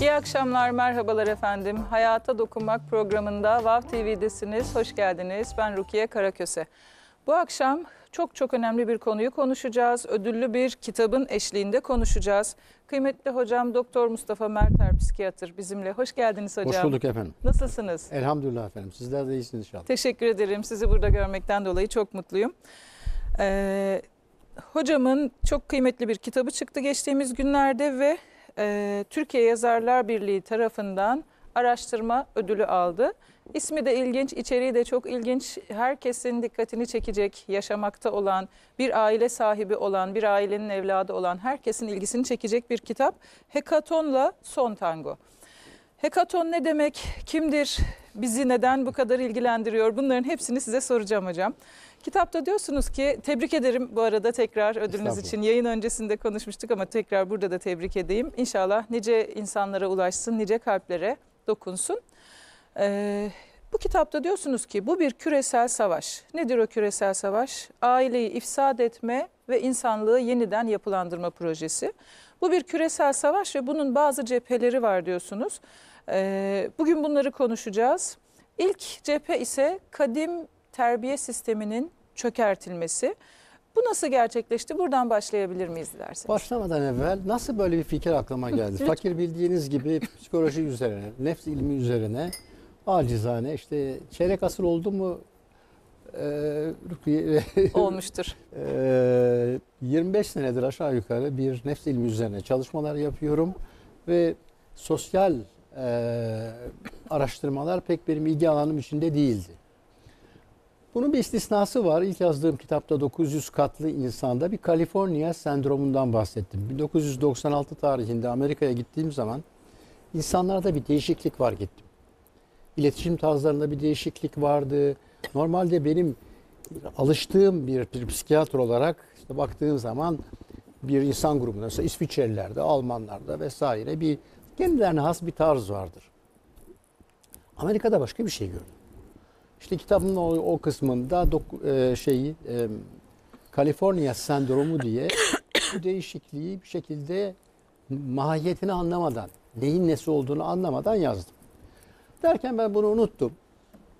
İyi akşamlar, merhabalar efendim. Hayata Dokunmak programında VAV TV'desiniz. Hoş geldiniz. Ben Rukiye Karaköse. Bu akşam çok çok önemli bir konuyu konuşacağız. Ödüllü bir kitabın eşliğinde konuşacağız. Kıymetli hocam Doktor Mustafa Merter psikiyatr bizimle. Hoş geldiniz hocam. Hoş bulduk efendim. Nasılsınız? Elhamdülillah efendim. Sizler de iyisiniz inşallah. Teşekkür ederim. Sizi burada görmekten dolayı çok mutluyum. Ee, hocamın çok kıymetli bir kitabı çıktı geçtiğimiz günlerde ve e, Türkiye Yazarlar Birliği tarafından araştırma ödülü aldı. İsmi de ilginç, içeriği de çok ilginç. Herkesin dikkatini çekecek, yaşamakta olan, bir aile sahibi olan, bir ailenin evladı olan, herkesin ilgisini çekecek bir kitap. Hekaton'la Son Tango. Hekaton ne demek? Kimdir? Bizi neden bu kadar ilgilendiriyor? Bunların hepsini size soracağım hocam. Kitapta diyorsunuz ki tebrik ederim bu arada tekrar ödülünüz için. Yayın öncesinde konuşmuştuk ama tekrar burada da tebrik edeyim. İnşallah nice insanlara ulaşsın, nice kalplere dokunsun. Ee, bu kitapta diyorsunuz ki bu bir küresel savaş. Nedir o küresel savaş? Aileyi ifsad etme ve insanlığı yeniden yapılandırma projesi. Bu bir küresel savaş ve bunun bazı cepheleri var diyorsunuz. Ee, bugün bunları konuşacağız. İlk cephe ise kadim terbiye sisteminin çökertilmesi. Bu nasıl gerçekleşti? Buradan başlayabilir miyiz dilerseniz? Başlamadan evvel nasıl böyle bir fikir aklıma geldi? Fakir bildiğiniz gibi psikoloji üzerine, nefs ilmi üzerine acizane işte çeyrek asır oldu mu e, Olmuştur. e, 25 senedir aşağı yukarı bir nefs ilmi üzerine çalışmalar yapıyorum ve sosyal e, araştırmalar pek benim ilgi alanım içinde değildi. Bunun bir istisnası var. İlk yazdığım kitapta 900 katlı insanda bir Kaliforniya sendromundan bahsettim. 1996 tarihinde Amerika'ya gittiğim zaman insanlarda bir değişiklik var gittim. İletişim tarzlarında bir değişiklik vardı. Normalde benim alıştığım bir, bir psikiyatr olarak işte baktığın zaman bir insan grubunda mesela İsviçrelilerde, Almanlarda vesaire bir kendilerine has bir tarz vardır. Amerika'da başka bir şey gördüm. İşte kitabın o, o kısmında dok- e, şeyi e, Kaliforniya sendromu diye bu değişikliği bir şekilde mahiyetini anlamadan, neyin nesi olduğunu anlamadan yazdım. Derken ben bunu unuttum.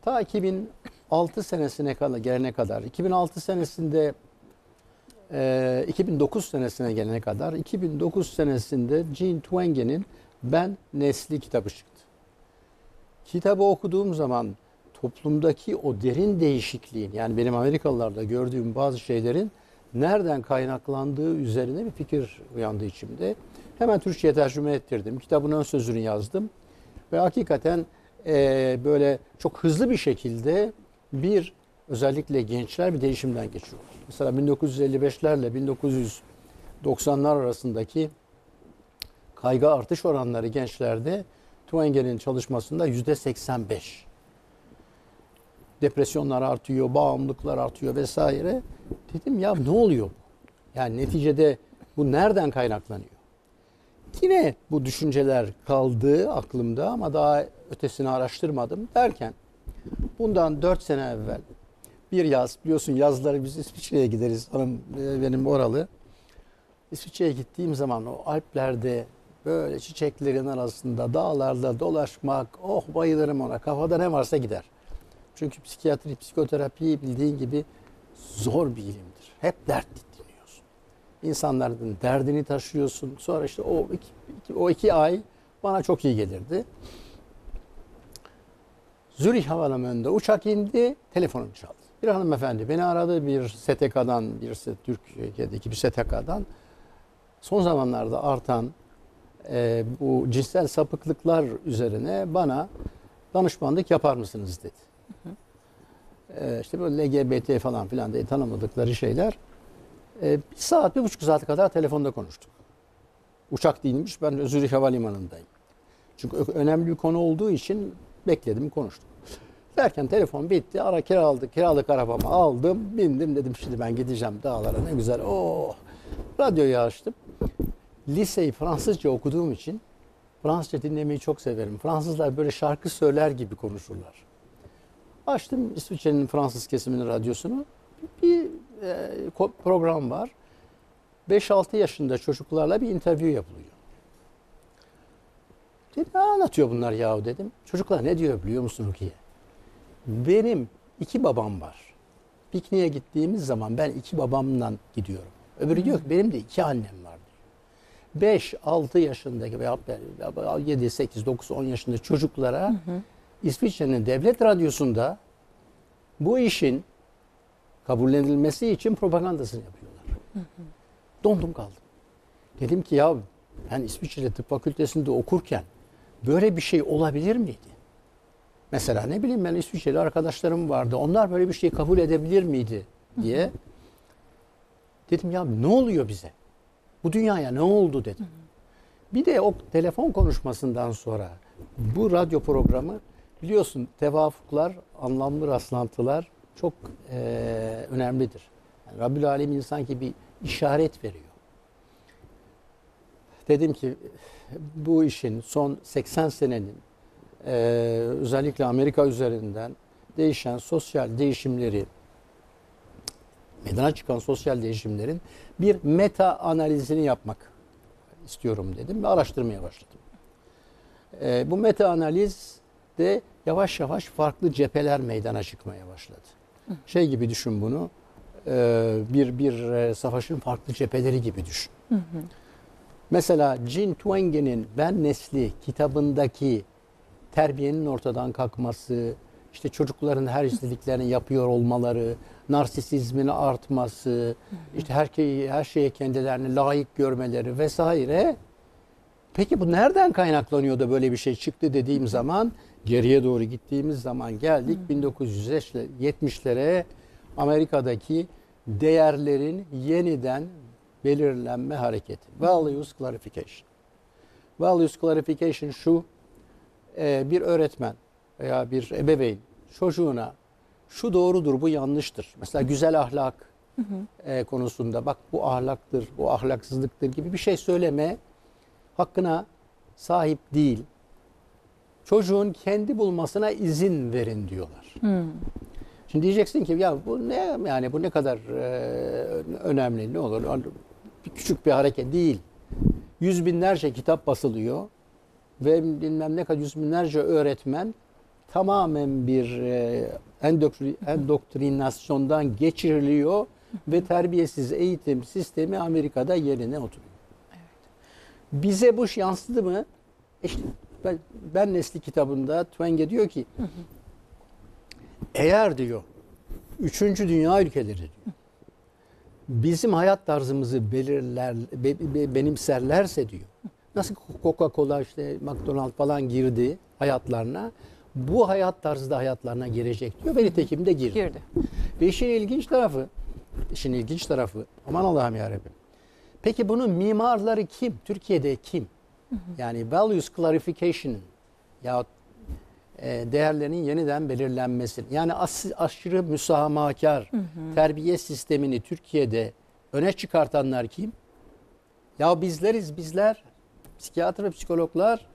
Ta 2006 senesine kadar gelene kadar, 2006 senesinde e, 2009 senesine gelene kadar, 2009 senesinde Jean Twenge'nin Ben Nesli kitabı çıktı. Kitabı okuduğum zaman toplumdaki o derin değişikliğin yani benim Amerikalılarda gördüğüm bazı şeylerin nereden kaynaklandığı üzerine bir fikir uyandı içimde. Hemen Türkçe'ye tercüme ettirdim. Kitabın ön sözünü yazdım. Ve hakikaten eee, böyle çok hızlı bir şekilde bir özellikle gençler bir değişimden geçiyor. Mesela 1955'lerle 1990'lar arasındaki kaygı artış oranları gençlerde Twenge'nin çalışmasında yüzde 85 depresyonlar artıyor, bağımlılıklar artıyor vesaire. Dedim ya ne oluyor? Yani neticede bu nereden kaynaklanıyor? Yine bu düşünceler kaldı aklımda ama daha ötesini araştırmadım derken bundan 4 sene evvel bir yaz biliyorsun yazları biz İsviçre'ye gideriz hanım e, benim oralı. İsviçre'ye gittiğim zaman o Alplerde böyle çiçeklerin arasında dağlarda dolaşmak oh bayılırım ona kafada ne varsa gider. Çünkü psikiyatri, psikoterapi bildiğin gibi zor bir ilimdir. Hep dert dinliyorsun. İnsanların derdini taşıyorsun. Sonra işte o iki, o iki ay bana çok iyi gelirdi. Zürih Havalimanı'nda uçak indi, telefonum çaldı. Bir hanımefendi beni aradı bir STK'dan, bir Türkiye'deki bir STK'dan. Son zamanlarda artan e, bu cinsel sapıklıklar üzerine bana danışmanlık yapar mısınız dedi. E, işte böyle LGBT falan filan diye tanımadıkları şeyler. E, bir saat, bir buçuk saat kadar telefonda konuştuk. Uçak değilmiş, ben Zürih Havalimanı'ndayım. Çünkü önemli bir konu olduğu için bekledim, konuştuk. Derken telefon bitti, ara kiraladık, kiralık arabamı aldım, bindim dedim şimdi ben gideceğim dağlara ne güzel. Oh! Radyoyu açtım. Liseyi Fransızca okuduğum için Fransızca dinlemeyi çok severim. Fransızlar böyle şarkı söyler gibi konuşurlar. Açtım İsviçre'nin Fransız kesiminin radyosunu. Bir e, program var. 5-6 yaşında çocuklarla bir interview yapılıyor. Dedim ne anlatıyor bunlar yahu dedim. Çocuklar ne diyor biliyor musun Rukiye? Benim iki babam var. Pikniğe gittiğimiz zaman ben iki babamla gidiyorum. Öbürü diyor ki benim de iki annem var diyor. 5, 6 yaşındaki veya 7, 8, 9, 10 yaşında çocuklara İsviçre'nin devlet radyosunda bu işin kabullenilmesi için propagandasını yapıyorlar. Dondum kaldım. Dedim ki ya ben İsviçre Tıp Fakültesinde okurken böyle bir şey olabilir miydi? Mesela ne bileyim ben İsviçreli arkadaşlarım vardı. Onlar böyle bir şeyi kabul edebilir miydi diye. Dedim ya ne oluyor bize? Bu dünyaya ne oldu dedim. Bir de o telefon konuşmasından sonra bu radyo programı biliyorsun tevafuklar, anlamlı rastlantılar çok eee, önemlidir. Yani Rabbül Alemin sanki bir işaret veriyor. Dedim ki bu işin son 80 senenin eee, özellikle Amerika üzerinden değişen sosyal değişimleri meydana çıkan sosyal değişimlerin bir meta analizini yapmak istiyorum dedim ve araştırmaya başladım. Eee, bu meta analiz de yavaş yavaş farklı cepheler meydana çıkmaya başladı. Şey gibi düşün bunu, eee, bir bir eee, savaşın farklı cepheleri gibi düşün. Mesela Jean Twenge'nin Ben Nesli kitabındaki terbiyenin ortadan kalkması, işte çocukların her istediklerini yapıyor olmaları, narsisizmin artması, işte her, şeyi, her şeye kendilerini layık görmeleri vesaire. Peki bu nereden kaynaklanıyor da böyle bir şey? Çıktı dediğim zaman geriye doğru gittiğimiz zaman geldik 1970'lere Amerika'daki değerlerin yeniden belirlenme hareketi. Values clarification. Values clarification şu e, bir öğretmen veya bir ebeveyn çocuğuna şu doğrudur bu yanlıştır. Mesela güzel ahlak e, konusunda bak bu ahlaktır, bu ahlaksızlıktır gibi bir şey söyleme hakkına sahip değil. Çocuğun kendi bulmasına izin verin diyorlar. Şimdi diyeceksin ki ya bu ne yani bu ne kadar e, önemli ne olur bir küçük bir hareket değil. Yüz binlerce kitap basılıyor ve bilmem ne kadar yüz binlerce öğretmen tamamen bir e, endoktri, endoktrinasyondan geçiriliyor ve terbiyesiz eğitim sistemi Amerika'da yerine oturuyor. Bize bu yansıdı mı? İşte ben, ben Nesli kitabında Twenge diyor ki eğer diyor üçüncü dünya ülkeleri diyor, bizim hayat tarzımızı belirler, be- be- benimserlerse diyor. Nasıl Coca-Cola işte McDonald's falan girdi hayatlarına. Bu hayat tarzı da hayatlarına girecek diyor ve nitekim de girdi. Girdi. Ve işin ilginç tarafı, işin ilginç tarafı, aman Allah'ım yarabbim. Peki bunun mimarları kim? Türkiye'de kim? Yani values clarification ya değerlerin yeniden belirlenmesi. Yani as, aşırı müsamahakar terbiye sistemini Türkiye'de öne çıkartanlar kim? Ya bizleriz bizler. Psikiyatr ve psikologlar.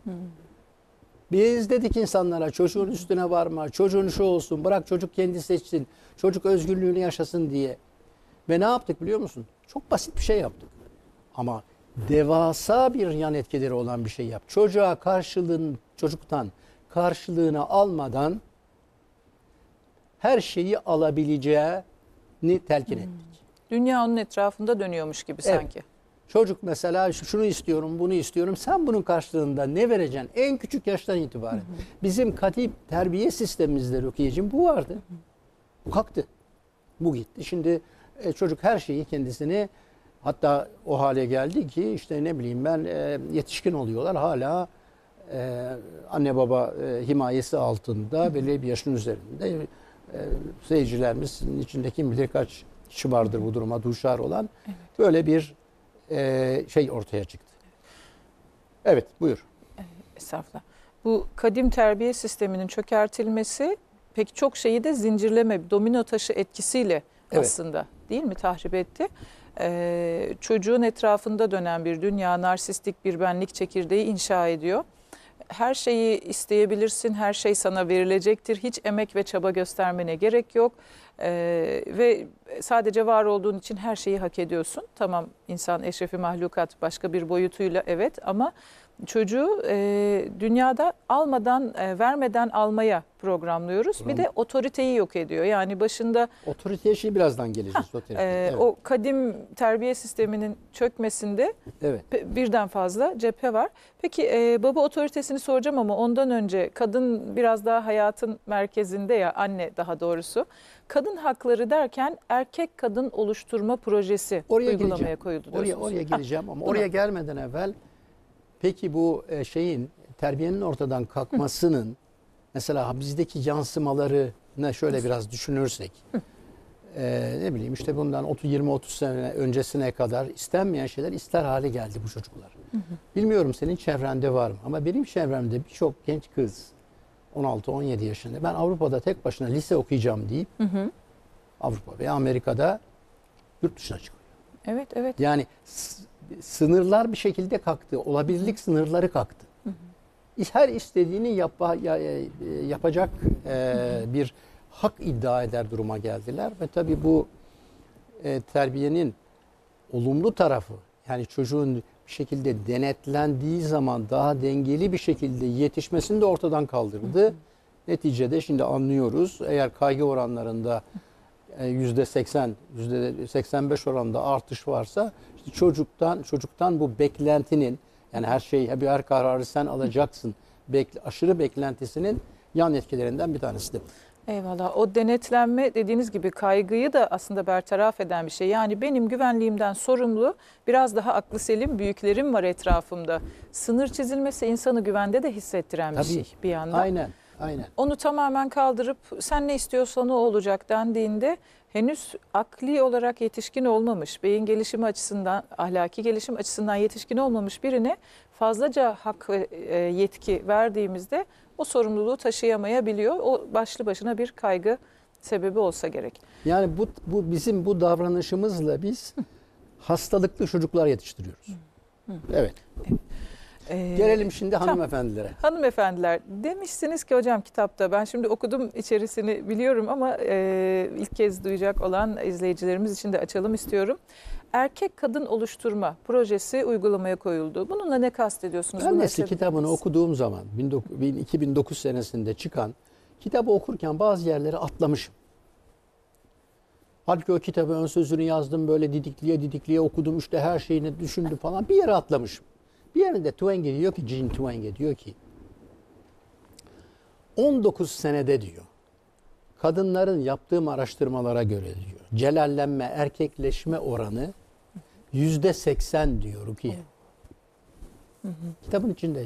Biz dedik insanlara çocuğun üstüne varma, çocuğun şu olsun, bırak çocuk kendi seçsin, çocuk özgürlüğünü yaşasın diye. Ve ne yaptık biliyor musun? Çok basit bir şey yaptık. Ama devasa bir yan etkileri olan bir şey yap. Çocuğa karşılığın, çocuktan karşılığını almadan her şeyi alabileceğini telkin ettik. Dünya onun etrafında dönüyormuş gibi Evet. sanki. Çocuk mesela şu- şunu istiyorum, bunu istiyorum. Sen bunun karşılığında ne vereceksin? En küçük yaştan itibaren. Bizim katip terbiye sistemimizde Rukiye'cim bu vardı. Bu kalktı. Bu gitti. Şimdi e, çocuk her şeyi kendisini hatta o hale geldi ki işte ne bileyim ben e, yetişkin oluyorlar hala e, anne baba e, himayesi altında belli bir yaşın üzerinde e, seyircilerimizin içinde kim bilir kaç kişi vardır bu duruma duşar olan böyle bir e, şey ortaya çıktı. Evet buyur. Estağfurullah. Bu kadim terbiye sisteminin çökertilmesi pek çok şeyi de zincirleme, domino taşı etkisiyle Evet. aslında değil mi tahrip etti? Ee, çocuğun etrafında dönen bir dünya, narsistik bir benlik çekirdeği inşa ediyor. Her şeyi isteyebilirsin, her şey sana verilecektir. Hiç emek ve çaba göstermene gerek yok. Ee, ve sadece var olduğun için her şeyi hak ediyorsun. Tamam insan eşrefi mahlukat başka bir boyutuyla evet ama çocuğu e, dünyada almadan e, vermeden almaya programlıyoruz. Bir de otoriteyi yok ediyor. Yani başında Otoriteye şimdi birazdan geleceğiz. otoriteye. e, evet. o kadim terbiye sisteminin çökmesinde evet. Birden fazla cephe var. Peki e, baba otoritesini soracağım ama ondan önce kadın biraz daha hayatın merkezinde ya anne daha doğrusu. Kadın hakları derken erkek kadın oluşturma projesi Oraya uygulamaya geleceğim. koyuldu Oraya, diyorsunuz. oraya Ha, geleceğim ama oraya gelmeden evvel peki bu e, şeyin terbiyenin ortadan kalkmasının mesela bizdeki yansımalarını şöyle biraz düşünürsek e, ne bileyim işte bundan 20-30 sene öncesine kadar istenmeyen şeyler ister hale geldi bu çocuklar. Bilmiyorum senin çevrende var mı ama benim çevremde birçok genç kız 16-17 yaşında ben Avrupa'da tek başına lise okuyacağım deyip Hı hı. Avrupa veya Amerika'da yurt dışına çıkıyor. Evet evet. Yani sınırlar bir şekilde kalktı. Olabilirlik sınırları kalktı. Her istediğini yapa- ya- yapacak e, bir hak iddia eder duruma geldiler ve tabii bu e, terbiyenin olumlu tarafı yani çocuğun bir şekilde denetlendiği zaman daha dengeli bir şekilde yetişmesini de ortadan kaldırdı. Neticede şimdi anlıyoruz eğer kaygı oranlarında e, yüzde 80, yüzde 85 oranında artış varsa çocuktan çocuktan bu beklentinin yani her şey bir her kararı sen alacaksın bekle, aşırı beklentisinin yan etkilerinden bir tanesi de bu. Eyvallah. O denetlenme dediğiniz gibi kaygıyı da aslında bertaraf eden bir şey. Yani benim güvenliğimden sorumlu biraz daha aklı selim büyüklerim var etrafımda. Sınır çizilmesi insanı güvende de hissettiren bir Tabii. şey bir yandan. Aynen, aynen. Onu tamamen kaldırıp sen ne istiyorsan o olacak dendiğinde henüz akli olarak yetişkin olmamış, beyin gelişimi açısından, ahlaki gelişim açısından yetişkin olmamış birine fazlaca hak ve e, yetki verdiğimizde o sorumluluğu taşıyamayabiliyor. O başlı başına bir kaygı sebebi olsa gerek. Yani bu, bu bizim bu davranışımızla biz hastalıklı çocuklar yetiştiriyoruz. Evet. Ee, Gelelim şimdi hanımefendilere. Hanımefendiler demişsiniz ki hocam kitapta ben şimdi okudum içerisini biliyorum ama e, ilk kez duyacak olan izleyicilerimiz için de açalım istiyorum. Erkek kadın oluşturma projesi uygulamaya koyuldu. Bununla ne kastediyorsunuz? Ben açabilir kitabını okuduğum zaman 19- 2009 senesinde çıkan kitabı okurken bazı yerleri atlamışım. Halbuki o kitabı ön sözünü yazdım böyle didikliye didikliye okudum işte her şeyini düşündüm falan bir yere atlamışım. Bir yerinde Twenge diyor ki Jean Twenge diyor ki 19 senede diyor kadınların yaptığım araştırmalara göre diyor celallenme erkekleşme oranı yüzde 80 diyor Rukiye. Kitabın içinde.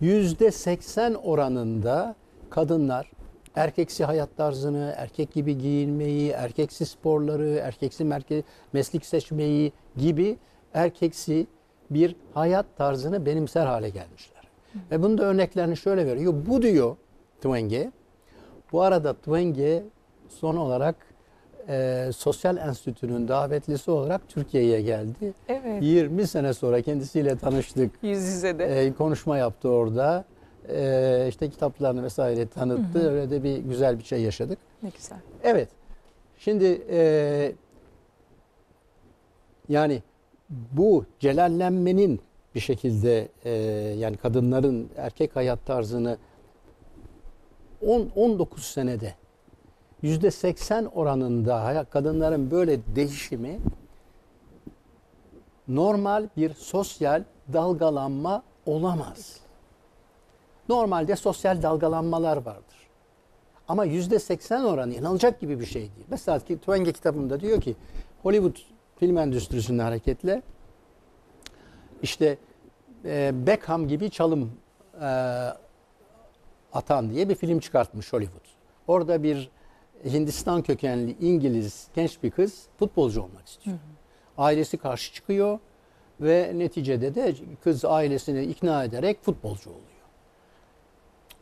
Yüzde 80 oranında kadınlar erkeksi hayat tarzını, erkek gibi giyinmeyi, erkeksi sporları, erkeksi merke, meslek seçmeyi gibi erkeksi bir hayat tarzını benimser hale gelmişler. Ve bunun da örneklerini şöyle veriyor. Bu diyor Twenge. Bu arada Twenge son olarak e, Sosyal Enstitü'nün davetlisi olarak Türkiye'ye geldi. Evet. 20 sene sonra kendisiyle tanıştık. Yüz yüze de. Ee, konuşma yaptı orada. Ee, işte kitaplarını vesaire tanıttı. Öyle de bir güzel bir şey yaşadık. Ne güzel. Evet. Şimdi e, yani bu celallenmenin bir şekilde e, yani kadınların erkek hayat tarzını 10 19 senede yüzde 80 oranında kadınların böyle değişimi normal bir sosyal dalgalanma olamaz. Normalde sosyal dalgalanmalar vardır. Ama yüzde 80 oranı inanılacak gibi bir şey değil. Mesela ki Twenge kitabında diyor ki Hollywood film endüstrisinde hareketle işte e, Beckham gibi çalım e, atan diye bir film çıkartmış Hollywood. Orada bir Hindistan kökenli İngiliz genç bir kız futbolcu olmak istiyor. Ailesi karşı çıkıyor ve neticede de kız ailesini ikna ederek futbolcu oluyor.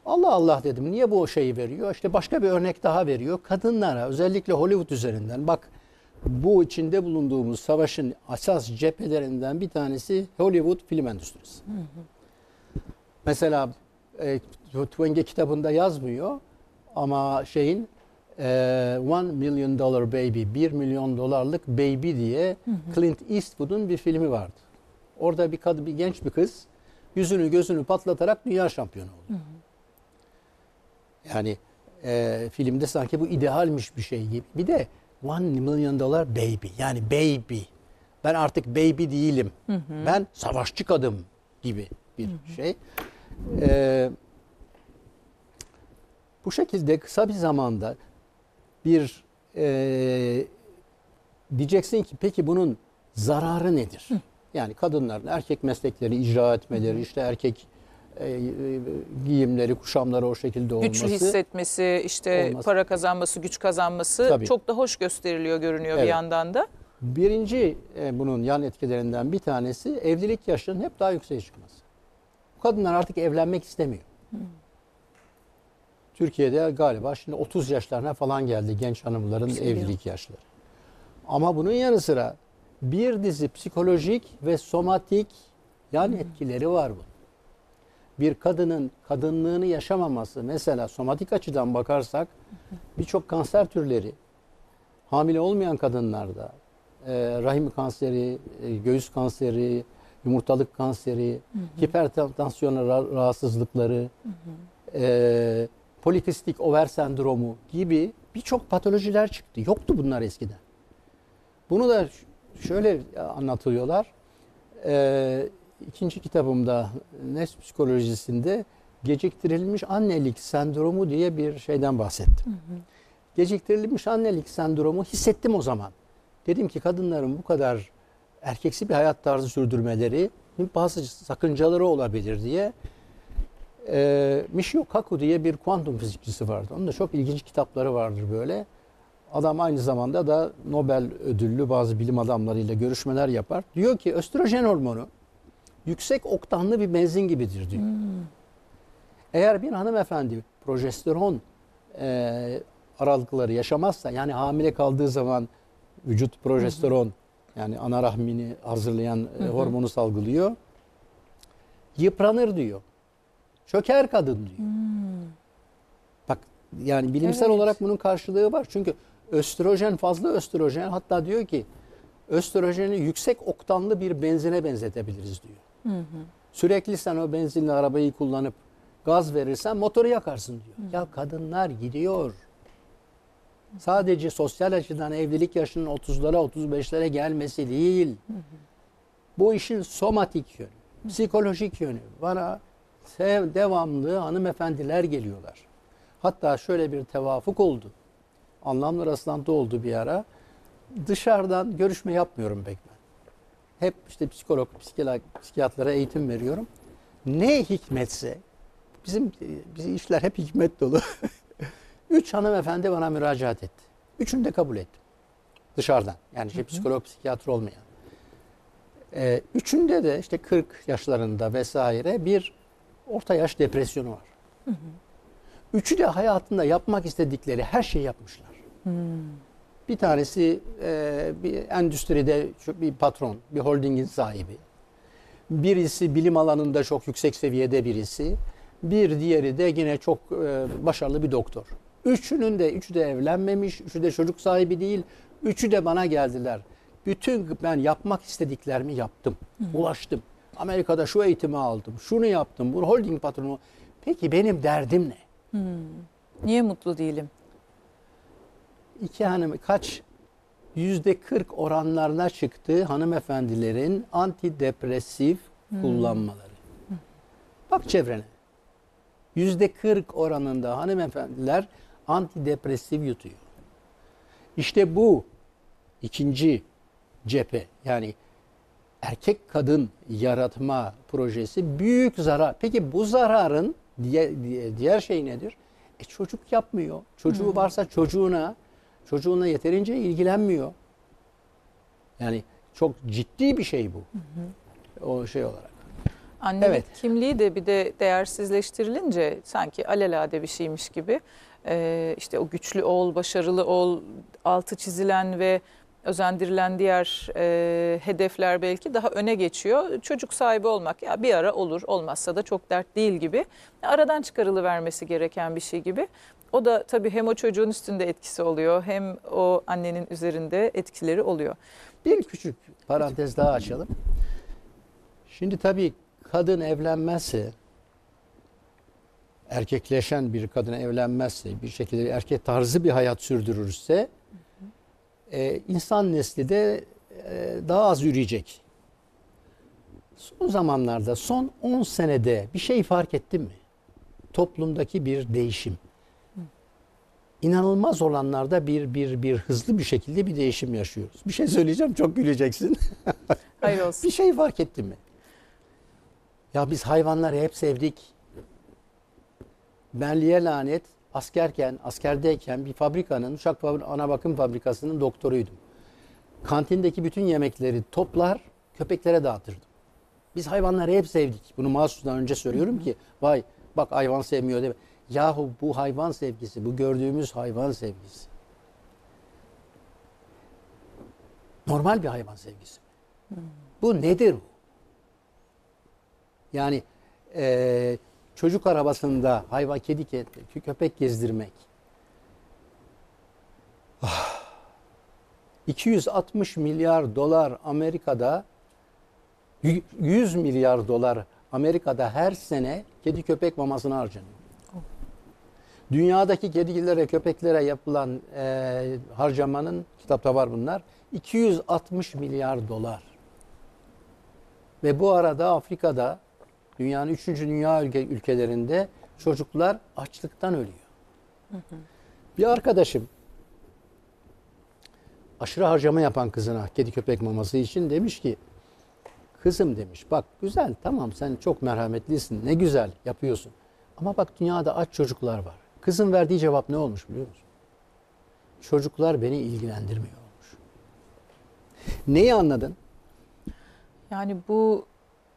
Allah Allah dedim. Niye bu şeyi veriyor? İşte başka bir örnek daha veriyor. Kadınlara özellikle Hollywood üzerinden bak bu içinde bulunduğumuz savaşın asas cephelerinden bir tanesi Hollywood film endüstrisi. Mesela e, Twenge kitabında yazmıyor ama şeyin e, One Million Dollar Baby, 1 milyon dolarlık baby diye Clint Eastwood'un bir filmi vardı. Orada bir kadın, bir genç bir kız yüzünü gözünü patlatarak dünya şampiyonu oldu. Yani e, filmde sanki bu idealmiş bir şey gibi. Bir de One Million Dollar Baby yani baby. Ben artık baby değilim. Ben savaşçı kadın gibi bir şey. E, bu şekilde kısa bir zamanda bir e, diyeceksin ki peki bunun zararı nedir? Yani kadınların erkek meslekleri icra etmeleri, işte erkek e, e, giyimleri, kuşamları o şekilde olması. Güçlü hissetmesi, işte Olması. para kazanması, güç kazanması Tabii. çok da hoş gösteriliyor görünüyor bir Evet. yandan da. Birinci e, bunun yan etkilerinden bir tanesi evlilik yaşının hep daha yükseğe çıkması. Kadınlar artık evlenmek istemiyor. Türkiye'de galiba şimdi 30 yaşlarına falan geldi genç hanımların Yükseliyor. evlilik yaşları. Ama bunun yanı sıra bir dizi psikolojik ve somatik yan etkileri var bunun. Bir kadının kadınlığını yaşamaması mesela somatik açıdan bakarsak birçok kanser türleri hamile olmayan kadınlarda e, rahim kanseri, e, göğüs kanseri, yumurtalık kanseri, hipertansiyon ra- rahatsızlıkları, e, polikistik over sendromu gibi birçok patolojiler çıktı. Yoktu bunlar eskiden. Bunu da şöyle anlatıyorlar. E, ikinci kitabımda Nefs Psikolojisi'nde geciktirilmiş annelik sendromu diye bir şeyden bahsettim. Geciktirilmiş annelik sendromu hissettim o zaman. Dedim ki kadınların bu kadar erkeksi bir hayat tarzı sürdürmeleri bazı sakıncaları olabilir diye. E, Michio Kaku diye bir kuantum fizikçisi vardı. Onun da çok ilginç kitapları vardır böyle. Adam aynı zamanda da Nobel ödüllü bazı bilim adamlarıyla görüşmeler yapar. Diyor ki östrojen hormonu yüksek oktanlı bir benzin gibidir diyor. Eğer bir hanımefendi progesteron e, aralıkları yaşamazsa yani hamile kaldığı zaman vücut progesteron yani ana rahmini hazırlayan e, hormonu salgılıyor. Yıpranır diyor. Çöker kadın diyor. Bak yani bilimsel Evet. olarak bunun karşılığı var. Çünkü östrojen fazla östrojen hatta diyor ki östrojeni yüksek oktanlı bir benzine benzetebiliriz diyor. Sürekli sen o benzinli arabayı kullanıp gaz verirsen motoru yakarsın diyor. Ya kadınlar gidiyor. Sadece sosyal açıdan evlilik yaşının 30'lara 35'lere gelmesi değil. Bu işin somatik yönü, psikolojik yönü. Bana sev, devamlı hanımefendiler geliyorlar. Hatta şöyle bir tevafuk oldu. Anlamlı rastlantı oldu bir ara. Dışarıdan görüşme yapmıyorum pek. Hep işte psikolog, psikiyat- psikiyatlara eğitim veriyorum. Ne hikmetse, bizim bizim işler hep hikmet dolu. Üç hanımefendi bana müracaat etti. Üçünü de kabul ettim. Dışarıdan. Yani işte psikolog, psikiyatr olmayan. Ee, üçünde de işte 40 yaşlarında vesaire bir orta yaş depresyonu var. Üçü de hayatında yapmak istedikleri her şeyi yapmışlar. Bir tanesi e, bir endüstride çok bir patron, bir holdingin sahibi. Birisi bilim alanında çok yüksek seviyede birisi. Bir diğeri de yine çok e, başarılı bir doktor. Üçünün de üçü de evlenmemiş, üçü de çocuk sahibi değil. Üçü de bana geldiler. Bütün ben yapmak istediklerimi yaptım. Ulaştım. Amerika'da şu eğitimi aldım. Şunu yaptım. Bu holding patronu. Peki benim derdim ne? Niye mutlu değilim? İki hanım kaç yüzde 40 oranlarına çıktı hanımefendilerin antidepresif kullanmaları. Bak çevrene. Yüzde 40 oranında hanımefendiler antidepresif yutuyor. İşte bu ikinci cephe yani erkek kadın yaratma projesi büyük zarar. Peki bu zararın diğer, diğer şey nedir? E çocuk yapmıyor. Çocuğu varsa çocuğuna çocuğuna yeterince ilgilenmiyor. Yani çok ciddi bir şey bu. O şey olarak. Annelik Evet. kimliği de bir de değersizleştirilince sanki alelade bir şeymiş gibi. Ee, işte o güçlü ol, başarılı ol, altı çizilen ve özendirilen diğer e, hedefler belki daha öne geçiyor. Çocuk sahibi olmak ya bir ara olur, olmazsa da çok dert değil gibi. Aradan çıkarılıvermesi gereken bir şey gibi. O da tabii hem o çocuğun üstünde etkisi oluyor hem o annenin üzerinde etkileri oluyor. Bir küçük parantez daha açalım. Şimdi tabii kadın evlenmezse, erkekleşen bir kadın evlenmezse, bir şekilde erkek tarzı bir hayat sürdürürse, e, insan nesli de e, daha az yürüyecek. Son zamanlarda, son 10 senede bir şey fark ettin mi? Toplumdaki bir değişim. İnanılmaz olanlarda bir bir bir hızlı bir şekilde bir değişim yaşıyoruz. Bir şey söyleyeceğim çok güleceksin. Hayır olsun. bir şey fark ettin mi? Ya biz hayvanları hep sevdik. Benliğe lanet askerken, askerdeyken bir fabrikanın, uçak fabri- ana bakım fabrikasının doktoruydum. Kantindeki bütün yemekleri toplar, köpeklere dağıtırdım. Biz hayvanları hep sevdik. Bunu mahsustan önce söylüyorum ki vay bak hayvan sevmiyor deme. Yahu bu hayvan sevgisi, bu gördüğümüz hayvan sevgisi. Normal bir hayvan sevgisi. Bu nedir bu? Yani eee, çocuk arabasında hayvan, kedi, ke- köpek gezdirmek. Ah. 260 milyar dolar Amerika'da, y- 100 milyar dolar Amerika'da her sene kedi köpek mamasına harcanıyor. Dünyadaki kedilere, köpeklere yapılan eee, harcamanın, kitapta var bunlar, 260 milyar dolar. Ve bu arada Afrika'da dünyanın üçüncü dünya ülke- ülkelerinde çocuklar açlıktan ölüyor. Bir arkadaşım aşırı harcama yapan kızına kedi köpek maması için demiş ki kızım demiş bak güzel tamam sen çok merhametlisin ne güzel yapıyorsun. Ama bak dünyada aç çocuklar var. Kızın verdiği cevap ne olmuş biliyor musun? Çocuklar beni ilgilendirmiyor olmuş. Neyi anladın? Yani bu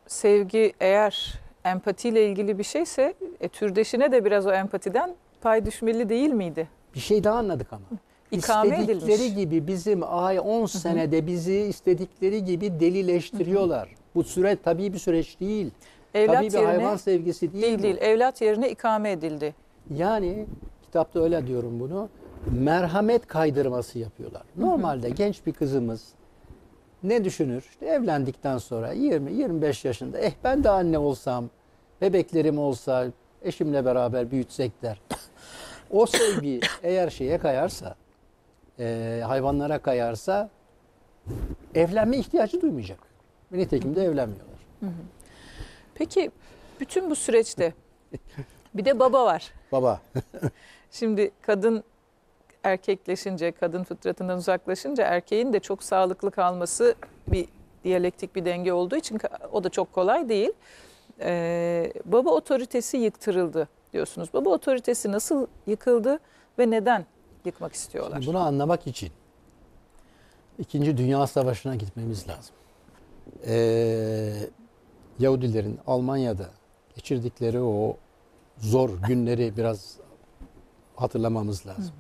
sevgi eğer empatiyle ilgili bir şeyse e, türdeşine de biraz o empatiden pay düşmeli değil miydi? Bir şey daha anladık ama. İkame İstedikleri edilmiş. gibi bizim ay 10 senede bizi istedikleri gibi delileştiriyorlar. Bu süre tabii bir süreç değil. Evlat tabii bir hayvan sevgisi değil. değil bu. değil evlat yerine ikame edildi. Yani kitapta öyle diyorum bunu. Merhamet kaydırması yapıyorlar. Normalde genç bir kızımız ne düşünür? İşte evlendikten sonra 20-25 yaşında eh ben de anne olsam, bebeklerim olsa, eşimle beraber büyütsek der. O sevgi eğer şeye kayarsa, e, hayvanlara kayarsa evlenme ihtiyacı duymayacak. Nitekim de evlenmiyorlar. Peki bütün bu süreçte bir de baba var. Baba Şimdi kadın erkekleşince, kadın fıtratından uzaklaşınca erkeğin de çok sağlıklı kalması bir diyalektik bir denge olduğu için o da çok kolay değil. Ee, baba otoritesi yıktırıldı diyorsunuz. Baba otoritesi nasıl yıkıldı ve neden yıkmak istiyorlar? Şimdi bunu anlamak için İkinci Dünya Savaşı'na gitmemiz lazım. Ee, Yahudilerin Almanya'da geçirdikleri o zor günleri biraz hatırlamamız lazım.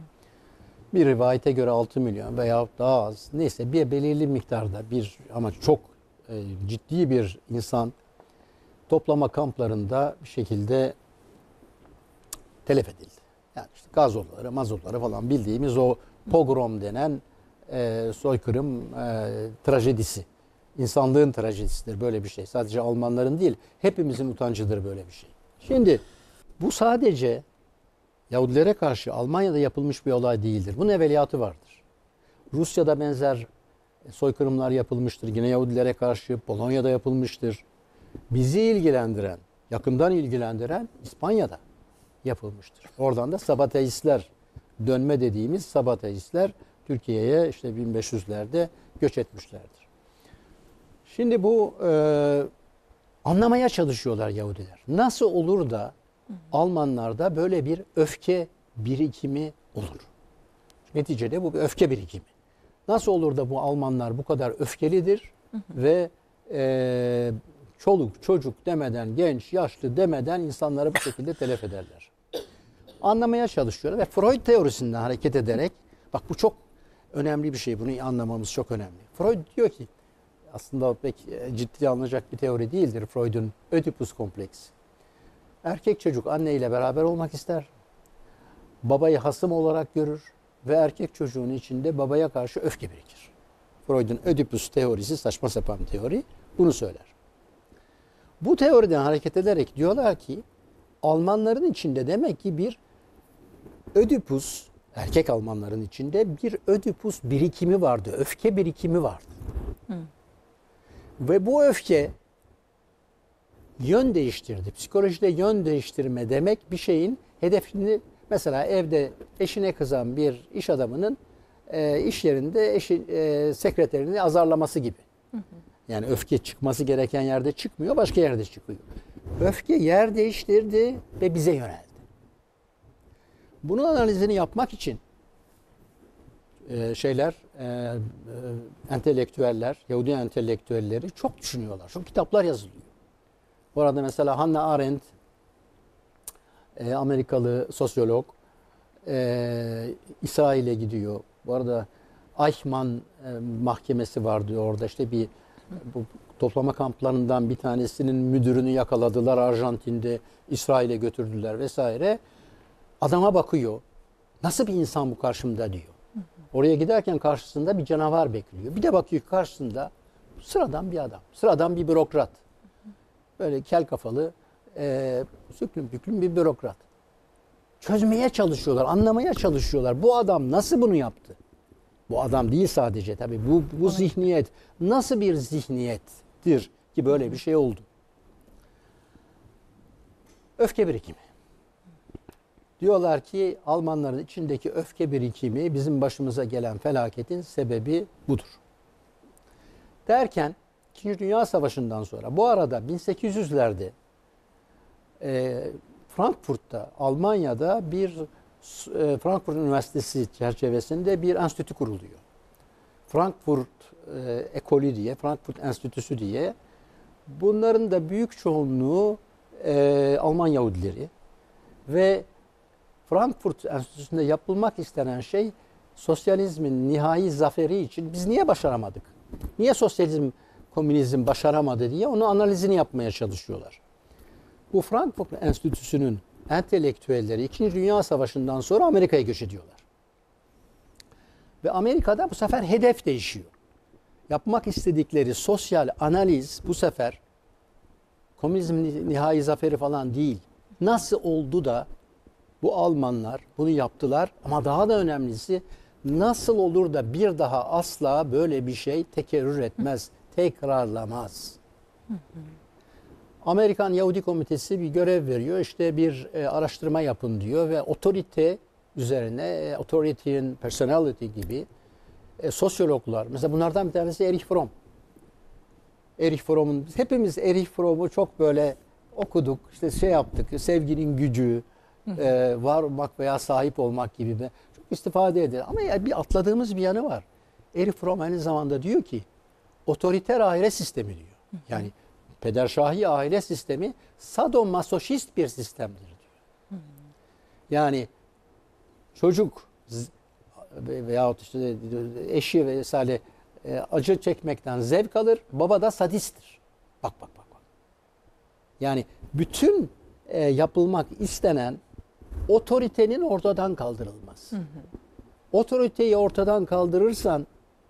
Bir rivayete göre 6 milyon veya daha az neyse bir belirli miktarda bir ama çok e, ciddi bir insan toplama kamplarında bir şekilde telef edildi. Yani işte gazolları, mazotları falan bildiğimiz o pogrom denen e, soykırım e, trajedisi. İnsanlığın trajedisidir böyle bir şey. Sadece Almanların değil, hepimizin utancıdır böyle bir şey. Şimdi bu sadece Yahudilere karşı Almanya'da yapılmış bir olay değildir. Bunun evveliyatı vardır. Rusya'da benzer soykırımlar yapılmıştır. Yine Yahudilere karşı Polonya'da yapılmıştır. Bizi ilgilendiren, yakından ilgilendiren İspanya'da yapılmıştır. Oradan da Sabateistler, dönme dediğimiz Sabateistler Türkiye'ye işte 1500'lerde göç etmişlerdir. Şimdi bu e, anlamaya çalışıyorlar Yahudiler. Nasıl olur da Almanlarda böyle bir öfke birikimi olur? Neticede bu bir öfke birikimi. Nasıl olur da bu Almanlar bu kadar öfkelidir ve e, çoluk çocuk demeden, genç, yaşlı demeden insanları bu şekilde telef ederler. Anlamaya çalışıyorlar ve Freud teorisinden hareket ederek, bak bu çok önemli bir şey, bunu anlamamız çok önemli. Freud diyor ki, aslında pek e, ciddi alınacak bir teori değildir babayı hasım olarak görür ve erkek çocuğun içinde babaya karşı öfke birikir. Freud'un Ödipus teorisi saçma sapan teori bunu söyler. Bu teoriden hareket ederek diyorlar ki Almanların içinde demek ki bir Ödipus erkek Almanların içinde bir Ödipus birikimi vardı. Öfke birikimi vardı. Ve bu öfke yön değiştirdi. Psikolojide yön değiştirme demek bir şeyin hedefini mesela evde eşine kızan bir iş adamının e, iş yerinde eşi e, sekreterini azarlaması gibi. Yani öfke çıkması gereken yerde çıkmıyor, başka yerde çıkıyor. Öfke yer değiştirdi ve bize yöneldi. Bunun analizini yapmak için e, şeyler, e, e, entelektüeller, Yahudi entelektüelleri çok düşünüyorlar. Çok kitaplar yazılıyor. Bu arada mesela Hannah Arendt, e, Amerikalı sosyolog, e, İsrail'e gidiyor. Bu arada Eichmann e, mahkemesi vardı orada. İşte bir bu toplama kamplarından bir tanesinin müdürünü yakaladılar Arjantin'de, İsrail'e götürdüler vesaire. Adama bakıyor. Nasıl bir insan bu karşımda diyor. Oraya giderken karşısında bir canavar bekliyor. Bir de bakıyor karşısında sıradan bir adam. Sıradan bir bürokrat. Böyle kel kafalı, e, süklüm püklüm bir bürokrat. Çözmeye çalışıyorlar, anlamaya çalışıyorlar. Bu adam nasıl bunu yaptı? Bu adam değil sadece tabii. Bu, bu zihniyet nasıl bir zihniyettir ki böyle bir şey oldu? Öfke birikimi. Diyorlar ki Almanların içindeki öfke birikimi bizim başımıza gelen felaketin sebebi budur. Derken İkinci Dünya Savaşı'ndan sonra bu arada 1800'lerde e, Frankfurt'ta Almanya'da bir e, Frankfurt Üniversitesi çerçevesinde bir enstitü kuruluyor. Frankfurt e, Ekolü diye, Frankfurt Enstitüsü diye. Bunların da büyük çoğunluğu e, Alman Yahudileri ve Frankfurt Enstitüsü'nde yapılmak istenen şey sosyalizmin nihai zaferi için biz niye başaramadık? Niye sosyalizm, komünizm başaramadı diye onu analizini yapmaya çalışıyorlar. Bu Frankfurt Enstitüsü'nün entelektüelleri 2. Dünya Savaşı'ndan sonra Amerika'ya göç ediyorlar. Ve Amerika'da bu sefer hedef değişiyor. Yapmak istedikleri sosyal analiz bu sefer komünizm nihai zaferi falan değil. Nasıl oldu da bu Almanlar bunu yaptılar ama daha da önemlisi nasıl olur da bir daha asla böyle bir şey tekerrür etmez, tekrarlamaz. Amerikan Yahudi Komitesi bir görev veriyor. İşte bir e, araştırma yapın diyor ve otorite üzerine, e, authority and personality gibi e, sosyologlar. Mesela bunlardan bir tanesi Erich Fromm. Erich Fromm'un, hepimiz Erich Fromm'u çok böyle okuduk, işte şey yaptık, sevginin gücü, e, var olmak veya sahip olmak gibi çok istifade edilir. Ama ya bir atladığımız bir yanı var. Erich Fromm aynı zamanda diyor ki otoriter aile sistemi diyor. Yani pederşahi aile sistemi sadomasoşist bir sistemdir diyor. Yani çocuk veyahut işte eşi vesaire e, acı çekmekten zevk alır. Baba da sadisttir. Bak bak bak. bak. Yani bütün e, yapılmak istenen otoritenin ortadan kaldırılması. Otoriteyi ortadan kaldırırsan,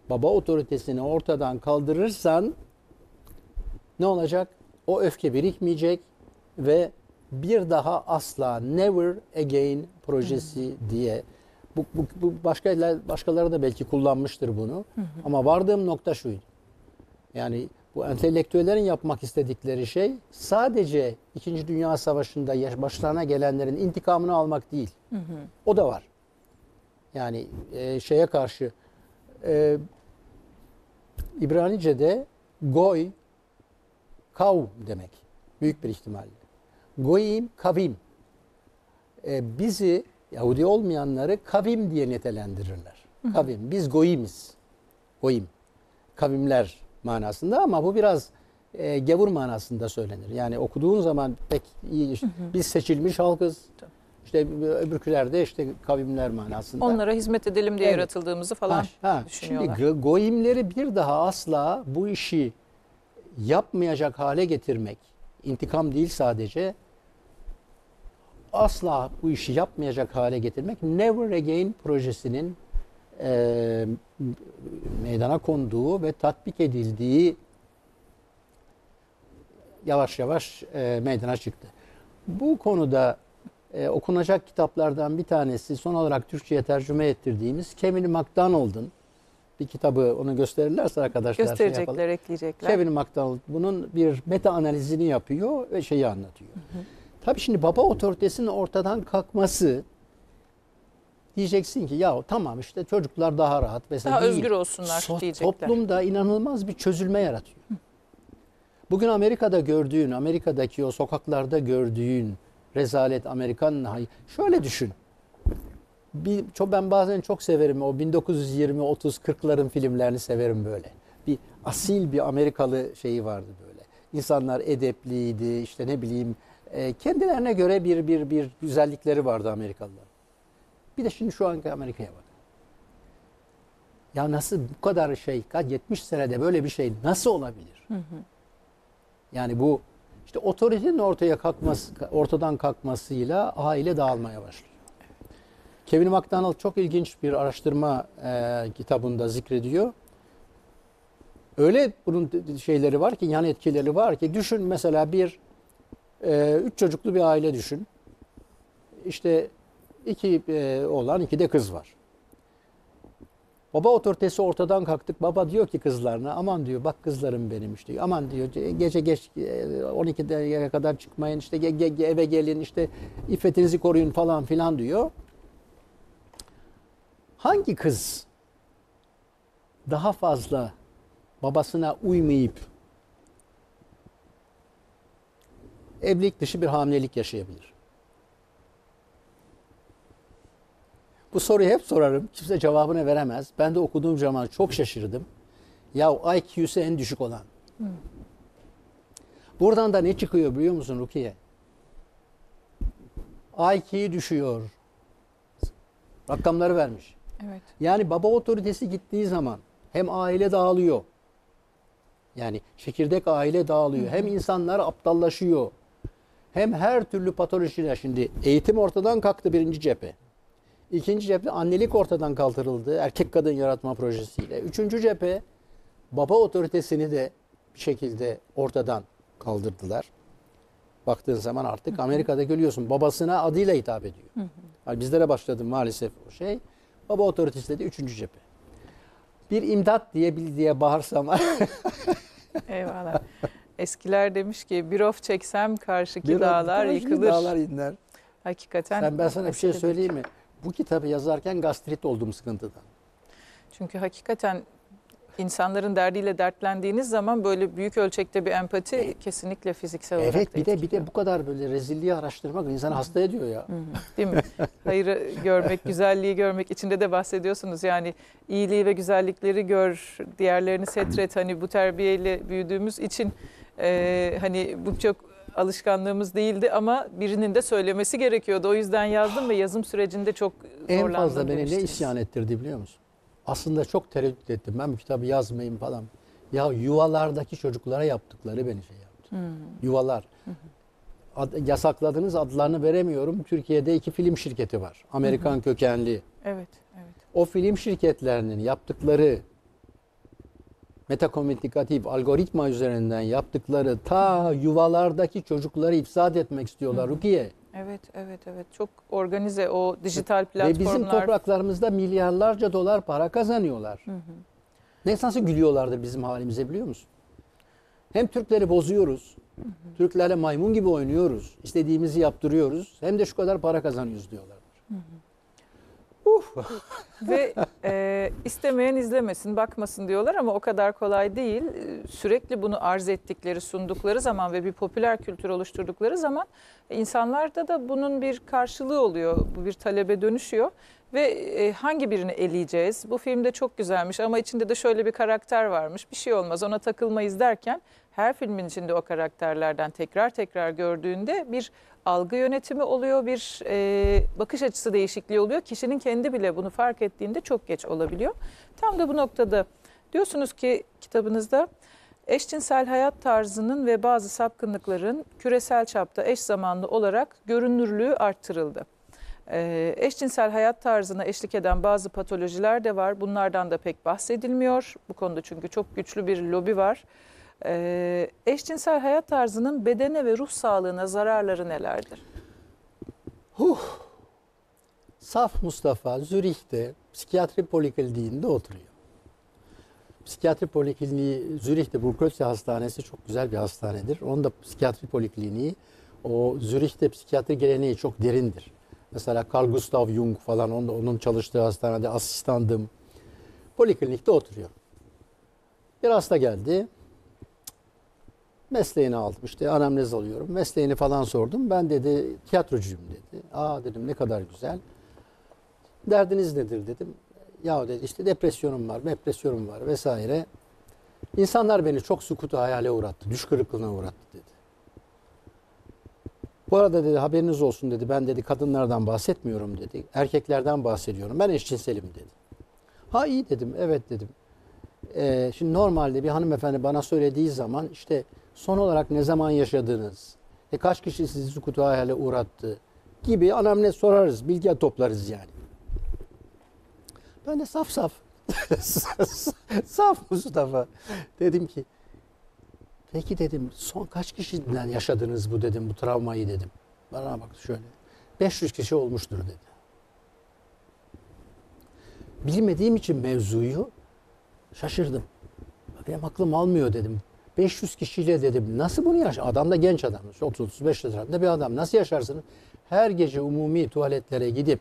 baba otoritesini ortadan kaldırırsan ne olacak? O öfke birikmeyecek ve bir daha asla never again projesi diye bu, bu, bu başka başkaları da belki kullanmıştır bunu. Ama vardığım nokta şuydu. Yani bu entelektüellerin yapmak istedikleri şey sadece 2. Dünya Savaşı'nda başlarına gelenlerin intikamını almak değil. O da var. Yani e, şeye karşı e, İbranice'de goy kav demek. Büyük bir ihtimalle. Goyim kavim. E, bizi Yahudi olmayanları kavim diye nitelendirirler. Kavim. Biz goyimiz. Goyim. Kavimler manasında ama bu biraz e, gavur manasında söylenir. Yani okuduğun zaman pek iyi. Biz seçilmiş halkız. İşte öbürkülerde işte kavimler manasında. Onlara hizmet edelim diye Evet. yaratıldığımızı falan Ha, ha. Şimdi düşünüyorlar. go- goyimleri bir daha asla bu işi yapmayacak hale getirmek, intikam değil sadece, asla bu işi yapmayacak hale getirmek Never Again projesinin e, meydana konduğu ve tatbik edildiği yavaş yavaş e, meydana çıktı. Bu konuda e, okunacak kitaplardan bir tanesi son olarak Türkçe'ye tercüme ettirdiğimiz Kevin MacDonald'ın bir kitabı onu gösterirlerse arkadaşlar şey. Gösterecekler, ekleyecekler. Kevin MacDonald bunun bir meta analizini yapıyor ve şeyi anlatıyor. Tabii şimdi baba otoritesinin ortadan kalkması diyeceksin ki ya tamam işte çocuklar daha rahat vesaire Daha değil. özgür olsunlar So- diyecekler. Toplumda inanılmaz bir çözülme yaratıyor. Bugün Amerika'da gördüğün, Amerika'daki o sokaklarda gördüğün rezalet Amerikan hay- şöyle düşün. Bir, çok, ben bazen çok severim o 1920 30 40'ların filmlerini severim böyle. Bir asil bir Amerikalı şeyi vardı böyle. İnsanlar edepliydi, işte ne bileyim e, kendilerine göre bir bir bir güzellikleri vardı Amerikalılar. Bir de şimdi şu anki Amerika'ya bak. Ya nasıl bu kadar şey, kaç 70 senede böyle bir şey nasıl olabilir? Yani bu işte otoritenin ortaya kalkması, ortadan kalkmasıyla aile dağılmaya başlıyor. Kevin MacDonald çok ilginç bir araştırma e, kitabında zikrediyor. Öyle bunun şeyleri var ki, yan etkileri var ki düşün mesela bir e, üç çocuklu bir aile düşün. İşte iki e, oğlan, iki de kız var. Baba otoritesi ortadan kalktık. Baba diyor ki kızlarına aman diyor bak kızlarım benim işte. Aman diyor gece geç e, 12'ye kadar çıkmayın işte eve gelin işte iffetinizi koruyun falan filan diyor. Hangi kız daha fazla babasına uymayıp evlilik dışı bir hamilelik yaşayabilir? Bu soruyu hep sorarım. Kimse cevabını veremez. Ben de okuduğum zaman çok şaşırdım. Ya IQ'su en düşük olan. Buradan da ne çıkıyor biliyor musun Rukiye? IQ düşüyor. Rakamları vermiş. Evet. Yani baba otoritesi gittiği zaman hem aile dağılıyor. Yani çekirdek aile dağılıyor. Hem insanlar aptallaşıyor. Hem her türlü patolojiler. Şimdi eğitim ortadan kalktı birinci cephe. İkinci cephe annelik ortadan kaldırıldı. Erkek kadın yaratma projesiyle. Üçüncü cephe baba otoritesini de bir şekilde ortadan kaldırdılar. Baktığın zaman artık Amerika'da görüyorsun babasına adıyla hitap ediyor. Yani bizlere başladı maalesef o şey. Baba otoritesi de üçüncü cephe. Bir imdat diye bil diye bağırsam Eyvallah. Eskiler demiş ki bir of çeksem karşıki bir dağlar yıkılır. Dağlar inler. Hakikaten. Sen ben sana bir şey söyleyeyim mi? Bu kitabı yazarken gastrit oldum sıkıntıdan. Çünkü hakikaten insanların derdiyle dertlendiğiniz zaman böyle büyük ölçekte bir empati kesinlikle fiziksel olarak Evet bir de bir de bu kadar böyle rezilliği araştırmak insanı hasta ediyor ya. Hı hı, Değil mi? Hayrı görmek, güzelliği görmek içinde de bahsediyorsunuz. Yani iyiliği ve güzellikleri gör, diğerlerini setret. Hani bu terbiyeyle büyüdüğümüz için e, hani bu çok alışkanlığımız değildi ama birinin de söylemesi gerekiyordu. O yüzden yazdım ve yazım sürecinde çok En zorlandım fazla beni ne isyan ettirdi biliyor musun? Aslında çok tereddüt ettim. Ben bu kitabı yazmayayım falan. Ya yuvalardaki çocuklara yaptıkları beni şey yaptı. Hmm. Yuvalar. Ad- yasakladığınız adlarını veremiyorum. Türkiye'de iki film şirketi var. Amerikan kökenli. Evet, evet. O film şirketlerinin yaptıkları metakomünikatif algoritma üzerinden yaptıkları ta yuvalardaki çocukları ifsad etmek istiyorlar Rukiye. Evet, evet, evet. Çok organize o dijital Ve platformlar. bizim topraklarımızda milyarlarca dolar para kazanıyorlar. Hı hı. Ne nasıl gülüyorlardır bizim halimize biliyor musun? Hem Türkleri bozuyoruz, Türklerle maymun gibi oynuyoruz, istediğimizi yaptırıyoruz, hem de şu kadar para kazanıyoruz diyorlar. Ve e, istemeyen izlemesin, bakmasın diyorlar ama o kadar kolay değil. Sürekli bunu arz ettikleri, sundukları zaman ve bir popüler kültür oluşturdukları zaman insanlarda da bunun bir karşılığı oluyor. Bir talebe dönüşüyor. Ve e, hangi birini eleyeceğiz? Bu filmde çok güzelmiş ama içinde de şöyle bir karakter varmış. Bir şey olmaz ona takılmayız derken her filmin içinde o karakterlerden tekrar tekrar gördüğünde bir algı yönetimi oluyor, bir e, bakış açısı değişikliği oluyor. Kişinin kendi bile bunu fark ettiğinde çok geç olabiliyor. Tam da bu noktada diyorsunuz ki kitabınızda eşcinsel hayat tarzının ve bazı sapkınlıkların küresel çapta eş zamanlı olarak görünürlüğü arttırıldı. Ee, eşcinsel hayat tarzına eşlik eden bazı patolojiler de var. Bunlardan da pek bahsedilmiyor. Bu konuda çünkü çok güçlü bir lobi var. Ee, eşcinsel hayat tarzının bedene ve ruh sağlığına zararları nelerdir? Saf Mustafa Zürih'te psikiyatri polikliniğinde oturuyor. Psikiyatri polikliniği Zürih'te Burkölse Hastanesi çok güzel bir hastanedir. Onun da psikiyatri polikliniği o Zürih'te psikiyatri geleneği çok derindir. Mesela Carl Gustav Jung falan onun, onun çalıştığı hastanede asistandım. Poliklinikte oturuyor. Bir hasta geldi. Mesleğini aldım işte anamnez alıyorum. Mesleğini falan sordum. Ben dedi tiyatrocuyum dedi. Aa dedim ne kadar güzel. Derdiniz nedir dedim. Ya dedi işte depresyonum var, depresyonum var vesaire. İnsanlar beni çok sukutu hayale uğrattı, düş kırıklığına uğrattı dedi. Bu arada dedi haberiniz olsun dedi. Ben dedi kadınlardan bahsetmiyorum dedi. Erkeklerden bahsediyorum. Ben eşcinselim dedi. Ha iyi dedim. Evet dedim. Ee, şimdi normalde bir hanımefendi bana söylediği zaman işte son olarak ne zaman yaşadınız? E, kaç kişi sizi sukutu hayale uğrattı? Gibi anamnez sorarız. Bilgi toplarız yani. Ben de saf saf. saf Mustafa. Dedim ki peki dedim son kaç kişiden yaşadınız bu dedim bu travmayı dedim. Bana bak şöyle. 500 kişi olmuştur dedi. Bilmediğim için mevzuyu şaşırdım. Benim aklım almıyor dedim. 500 kişiyle dedim nasıl bunu yaşar? Adam da genç adam. 30-35 yaşlarında bir adam. Nasıl yaşarsınız? Her gece umumi tuvaletlere gidip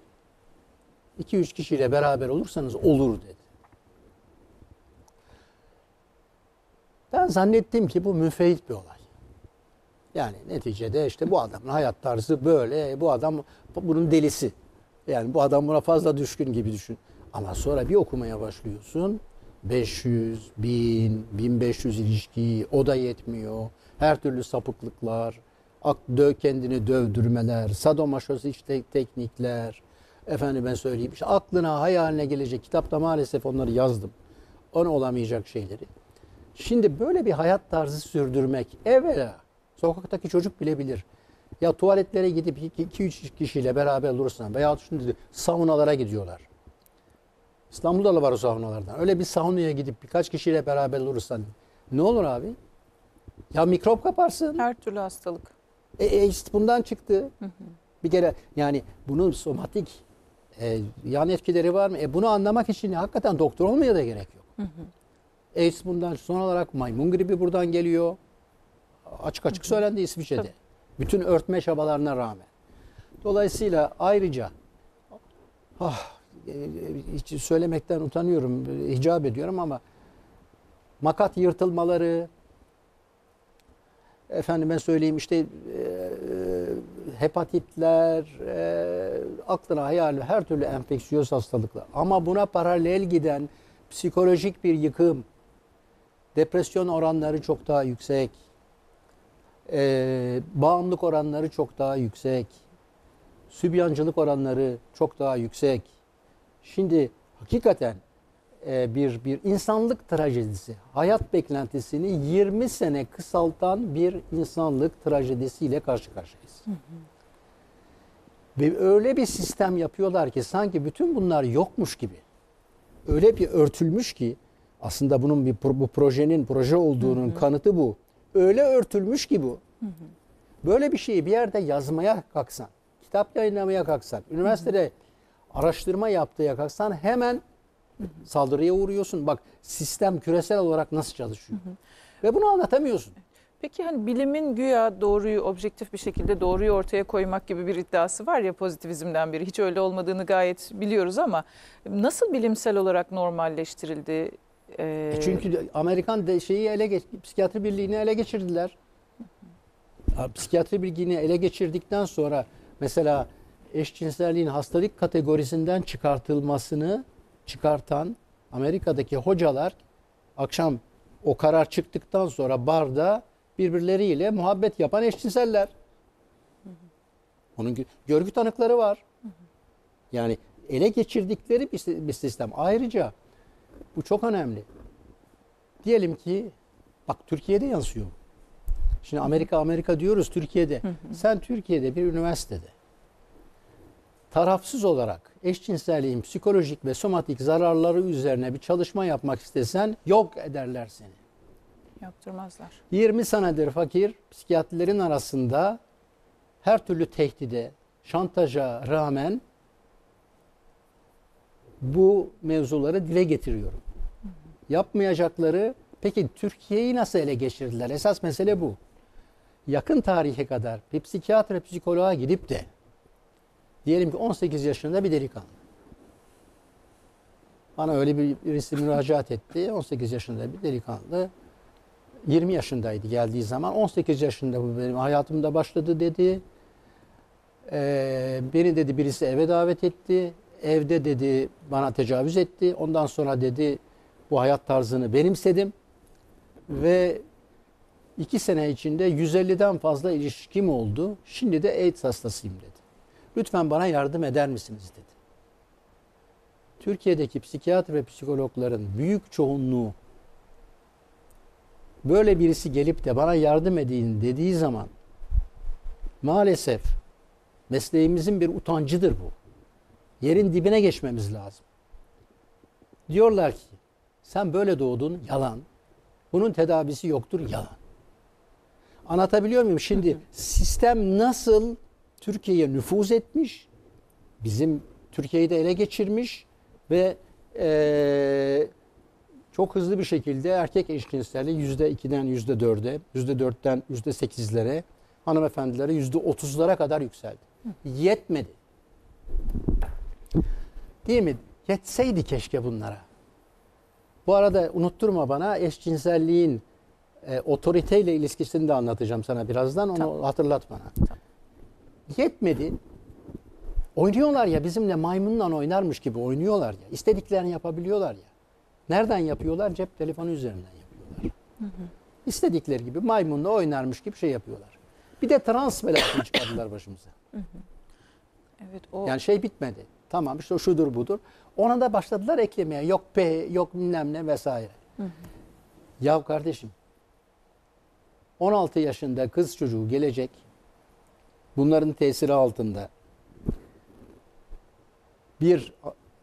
2-3 kişiyle beraber olursanız olur dedi. Ben zannettim ki bu müfeit bir olay. Yani neticede işte bu adamın hayat tarzı böyle, bu adam bunun delisi. Yani bu adam buna fazla düşkün gibi düşün. Ama sonra bir okumaya başlıyorsun. 500, 1000, 1500 ilişki, o da yetmiyor. Her türlü sapıklıklar, döv kendini dövdürmeler, sadomasochist teknikler, efendim ben söyleyeyim işte aklına hayaline gelecek kitapta maalesef onları yazdım. Ona olamayacak şeyleri. Şimdi böyle bir hayat tarzı sürdürmek evvela sokaktaki çocuk bile bilir. Ya tuvaletlere gidip 2-3 kişiyle beraber olursan veya şimdi saunalara gidiyorlar. İstanbul'da da var o saunalardan. Öyle bir saunaya gidip birkaç kişiyle beraber olursan ne olur abi? Ya mikrop kaparsın. Her türlü hastalık. E, e işte bundan çıktı. Bir kere yani bunun somatik e, yan etkileri var mı? E, bunu anlamak için hakikaten doktor olmaya da gerek yok. Hı hı. AIDS bundan son olarak maymun gribi buradan geliyor. Açık açık söylendi İsviçre'de. Tabii. Bütün örtme çabalarına rağmen. Dolayısıyla ayrıca ah, hiç söylemekten utanıyorum, icap ediyorum ama makat yırtılmaları, efendim ben söyleyeyim işte e, hepatitler, e, aklına hayal her türlü enfeksiyöz hastalıklar. Ama buna paralel giden psikolojik bir yıkım, depresyon oranları çok daha yüksek, e, bağımlılık oranları çok daha yüksek, sübyancılık oranları çok daha yüksek. Şimdi hakikaten e, bir bir insanlık trajedisi, hayat beklentisini 20 sene kısaltan bir insanlık trajedisiyle karşı karşıyayız. Hı hı. Ve öyle bir sistem yapıyorlar ki sanki bütün bunlar yokmuş gibi. Öyle bir örtülmüş ki aslında bunun bir bu projenin proje olduğunun hı hı. kanıtı bu. Öyle örtülmüş ki bu. Hı hı. Böyle bir şeyi bir yerde yazmaya kalksan, kitap yayınlamaya kalksan, üniversitede hı hı. Araştırma yaptıya kalksan hemen saldırıya uğruyorsun. Bak sistem küresel olarak nasıl çalışıyor. Hı hı. Ve bunu anlatamıyorsun. Peki hani bilimin güya doğruyu objektif bir şekilde doğruyu ortaya koymak gibi bir iddiası var ya pozitivizmden biri. Hiç öyle olmadığını gayet biliyoruz ama nasıl bilimsel olarak normalleştirildi? Ee... Çünkü Amerikan de şeyi ele geç, psikiyatri birliğini ele geçirdiler. Psikiyatri birliğini ele geçirdikten sonra mesela eşcinselliğin hastalık kategorisinden çıkartılmasını çıkartan Amerika'daki hocalar akşam o karar çıktıktan sonra barda birbirleriyle muhabbet yapan eşcinseller. Onun görgü tanıkları var. Yani ele geçirdikleri bir sistem. Ayrıca bu çok önemli. Diyelim ki Bak Türkiye'de yansıyor. Şimdi Amerika Amerika diyoruz Türkiye'de. Sen Türkiye'de bir üniversitede tarafsız olarak eşcinselliğin psikolojik ve somatik zararları üzerine bir çalışma yapmak istesen yok ederler seni. Yaptırmazlar. 20 senedir fakir psikiyatrilerin arasında her türlü tehdide, şantaja rağmen bu mevzuları dile getiriyorum. Yapmayacakları peki Türkiye'yi nasıl ele geçirdiler? Esas mesele bu. Yakın tarihe kadar bir psikiyatra psikoloğa gidip de diyelim ki 18 yaşında bir delikanlı. Bana öyle bir birisi müracaat etti. 18 yaşında bir delikanlı. 20 yaşındaydı geldiği zaman. 18 yaşında bu benim hayatımda başladı dedi. Ee, beni dedi birisi eve davet etti. Evde dedi bana tecavüz etti. Ondan sonra dedi bu hayat tarzını benimsedim. Ve iki sene içinde 150'den fazla ilişkim oldu. Şimdi de AIDS hastasıyım dedi. Lütfen bana yardım eder misiniz dedi. Türkiye'deki psikiyatri ve psikologların büyük çoğunluğu böyle birisi gelip de bana yardım edin dediği zaman maalesef mesleğimizin bir utancıdır bu. Yerin dibine geçmemiz lazım. Diyorlar ki sen böyle doğdun yalan. Bunun tedavisi yoktur yalan. Anlatabiliyor muyum? Şimdi sistem nasıl Türkiye'ye nüfuz etmiş, bizim Türkiye'yi de ele geçirmiş ve eee çok hızlı bir şekilde erkek eşcinselliği yüzde ikiden yüzde dörde, yüzde dörtten yüzde sekizlere, hanımefendilere yüzde otuzlara kadar yükseldi. Yetmedi. Değil mi? Yetseydi keşke bunlara. Bu arada unutturma bana eşcinselliğin e, otoriteyle ilişkisini de anlatacağım sana birazdan. Onu Tamam. hatırlat bana. Yetmedi. Oynuyorlar ya bizimle maymunla oynarmış gibi oynuyorlar ya. İstediklerini yapabiliyorlar ya. Nereden yapıyorlar? Cep telefonu üzerinden yapıyorlar. İstedikleri gibi maymunla oynarmış gibi şey yapıyorlar. Bir de trans belasını çıkardılar başımıza. Evet o Yani şey bitmedi. Tamam işte şudur budur. Ona da başladılar eklemeye. Yok P, yok bilmem ne vesaire. Ya kardeşim 16 yaşında kız çocuğu gelecek. Bunların tesiri altında. Bir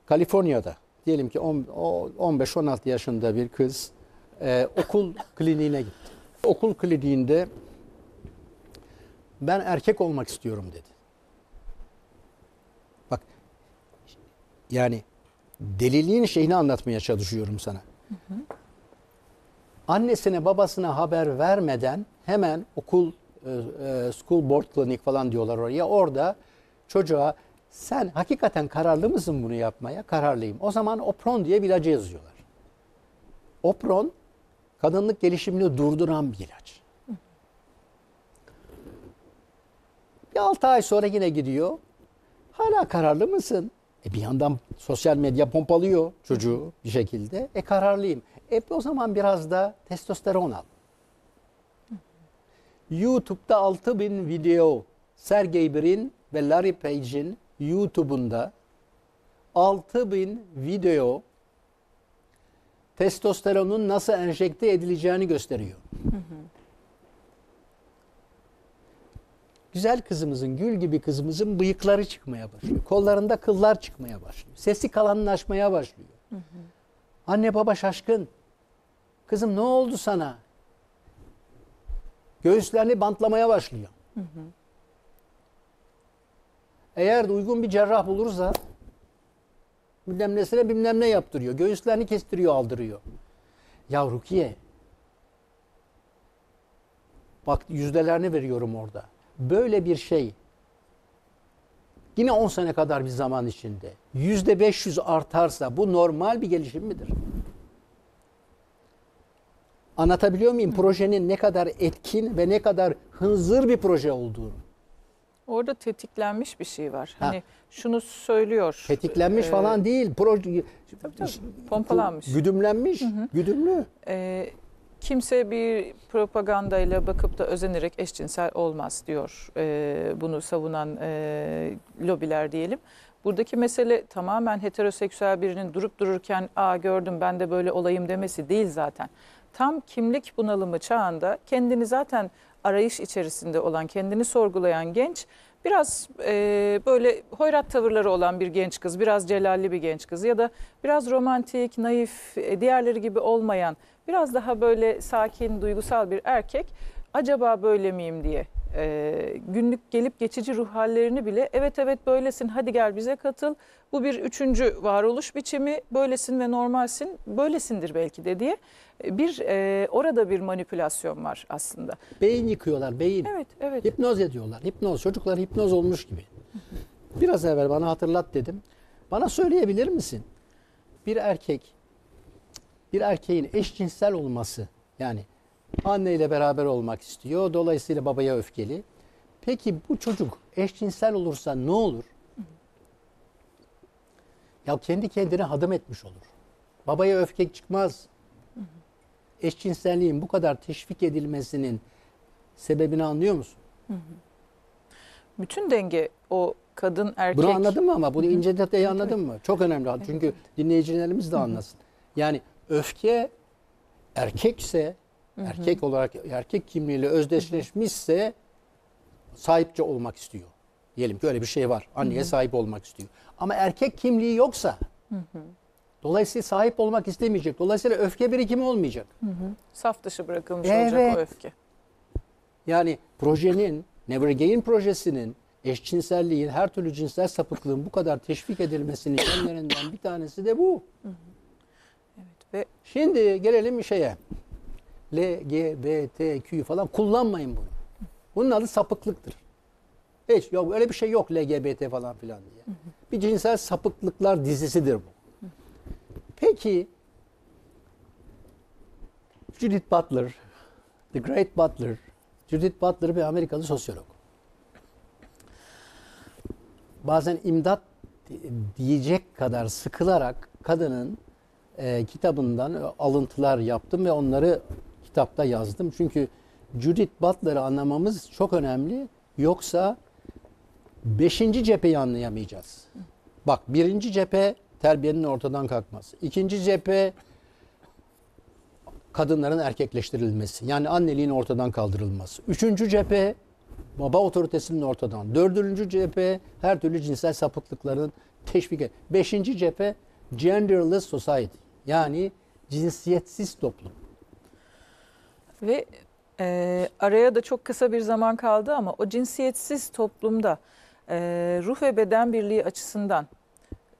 Kaliforniya'da diyelim ki on- o 15-16 yaşında bir kız e, okul kliniğine gitti. Okul kliniğinde ben erkek olmak istiyorum dedi. Bak yani deliliğin şeyini anlatmaya çalışıyorum sana. Annesine babasına haber vermeden hemen okul school board clinic falan diyorlar oraya. Orada çocuğa sen hakikaten kararlı mısın bunu yapmaya? Kararlıyım. O zaman Opron diye bir ilacı yazıyorlar. Opron kadınlık gelişimini durduran bir ilaç. Bir 6 ay sonra yine gidiyor. Hala kararlı mısın? E bir yandan sosyal medya pompalıyor çocuğu bir şekilde. E kararlıyım. E o zaman biraz da testosteron al. YouTube'da 6000 video Sergey Brin ve Larry Page'in YouTube'unda 6000 video testosteronun nasıl enjekte edileceğini gösteriyor. Güzel kızımızın, gül gibi kızımızın bıyıkları çıkmaya başlıyor. Kollarında kıllar çıkmaya başlıyor. Sesi kalınlaşmaya başlıyor. Anne baba şaşkın. Kızım ne oldu sana? Göğüslerini bantlamaya başlıyor. Eğer de uygun bir cerrah bulursa bilmem nesine bilmem ne yaptırıyor. Göğüslerini kestiriyor, aldırıyor. Ya Rukiye bak yüzdelerini veriyorum orada. Böyle bir şey yine 10 sene kadar bir zaman içinde yüzde 500 artarsa bu normal bir gelişim midir? Anlatabiliyor muyum? Projenin ne kadar etkin ve ne kadar hınzır bir proje olduğunu. orada tetiklenmiş bir şey var. Ha. Hani şunu söylüyor. Tetiklenmiş e, falan değil. Proje tabii tabii, pompalanmış. Güdümlenmiş, güdümlü. e, kimse bir propagandayla bakıp da özenerek eşcinsel olmaz diyor e, bunu savunan e, lobiler diyelim. Buradaki mesele tamamen heteroseksüel birinin durup dururken aa gördüm ben de böyle olayım demesi değil zaten. Tam kimlik bunalımı çağında kendini zaten arayış içerisinde olan, kendini sorgulayan genç biraz e, böyle hoyrat tavırları olan bir genç kız, biraz celalli bir genç kız ya da biraz romantik, naif, e, diğerleri gibi olmayan, biraz daha böyle sakin, duygusal bir erkek acaba böyle miyim diye e, günlük gelip geçici ruh hallerini bile evet evet böylesin hadi gel bize katıl bu bir üçüncü varoluş biçimi böylesin ve normalsin böylesindir belki de diye e, bir e, orada bir manipülasyon var aslında. Beyin yıkıyorlar, beyin. Evet evet Hipnoz ediyorlar. Hipnoz. Çocuklar hipnoz olmuş gibi. Biraz evvel bana hatırlat dedim. Bana söyleyebilir misin? Bir erkek, bir erkeğin eşcinsel olması yani anneyle beraber olmak istiyor. Dolayısıyla babaya öfkeli. Peki bu çocuk eşcinsel olursa ne olur? Ya kendi kendine hadım etmiş olur. Babaya öfke çıkmaz. Eşcinselliğin bu kadar teşvik edilmesinin sebebini anlıyor musun? bütün denge o kadın erkek Bunu anladın mı ama bunu ince detayı anladın mı? Çok önemli. Çünkü dinleyicilerimiz de anlasın. Yani öfke erkekse erkek olarak erkek kimliğiyle özdeşleşmişse sahipçi olmak istiyor. Diyelim ki öyle bir şey var. Anneye sahip olmak istiyor. Ama erkek kimliği yoksa dolayısıyla sahip olmak istemeyecek. Dolayısıyla öfke birikimi olmayacak. saf dışı bırakılmış olacak Evet. o öfke. Yani projenin, Never Again projesinin eşcinselliğin, her türlü cinsel sapıklığın bu kadar teşvik edilmesinin yönlerinden bir tanesi de bu. Ve Şimdi gelelim şeye. LGBTQ falan kullanmayın bunu. Bunun adı sapıklıktır. Hiç yok öyle bir şey yok LGBT falan filan diye. Bir cinsel sapıklıklar dizisidir bu. Peki Judith Butler, The Great Butler, Judith Butler bir Amerikalı sosyolog. Bazen imdat diyecek kadar sıkılarak kadının e, kitabından alıntılar yaptım ve onları kitapta yazdım. Çünkü Judith Butler'ı anlamamız çok önemli. Yoksa beşinci cepheyi anlayamayacağız. Bak birinci cephe terbiyenin ortadan kalkması. İkinci cephe kadınların erkekleştirilmesi. Yani anneliğin ortadan kaldırılması. Üçüncü cephe baba otoritesinin ortadan. Dördüncü cephe her türlü cinsel sapıklıkların teşvik et. Beşinci cephe genderless society. Yani cinsiyetsiz toplum. Ve e, araya da çok kısa bir zaman kaldı ama o cinsiyetsiz toplumda e, ruh ve beden birliği açısından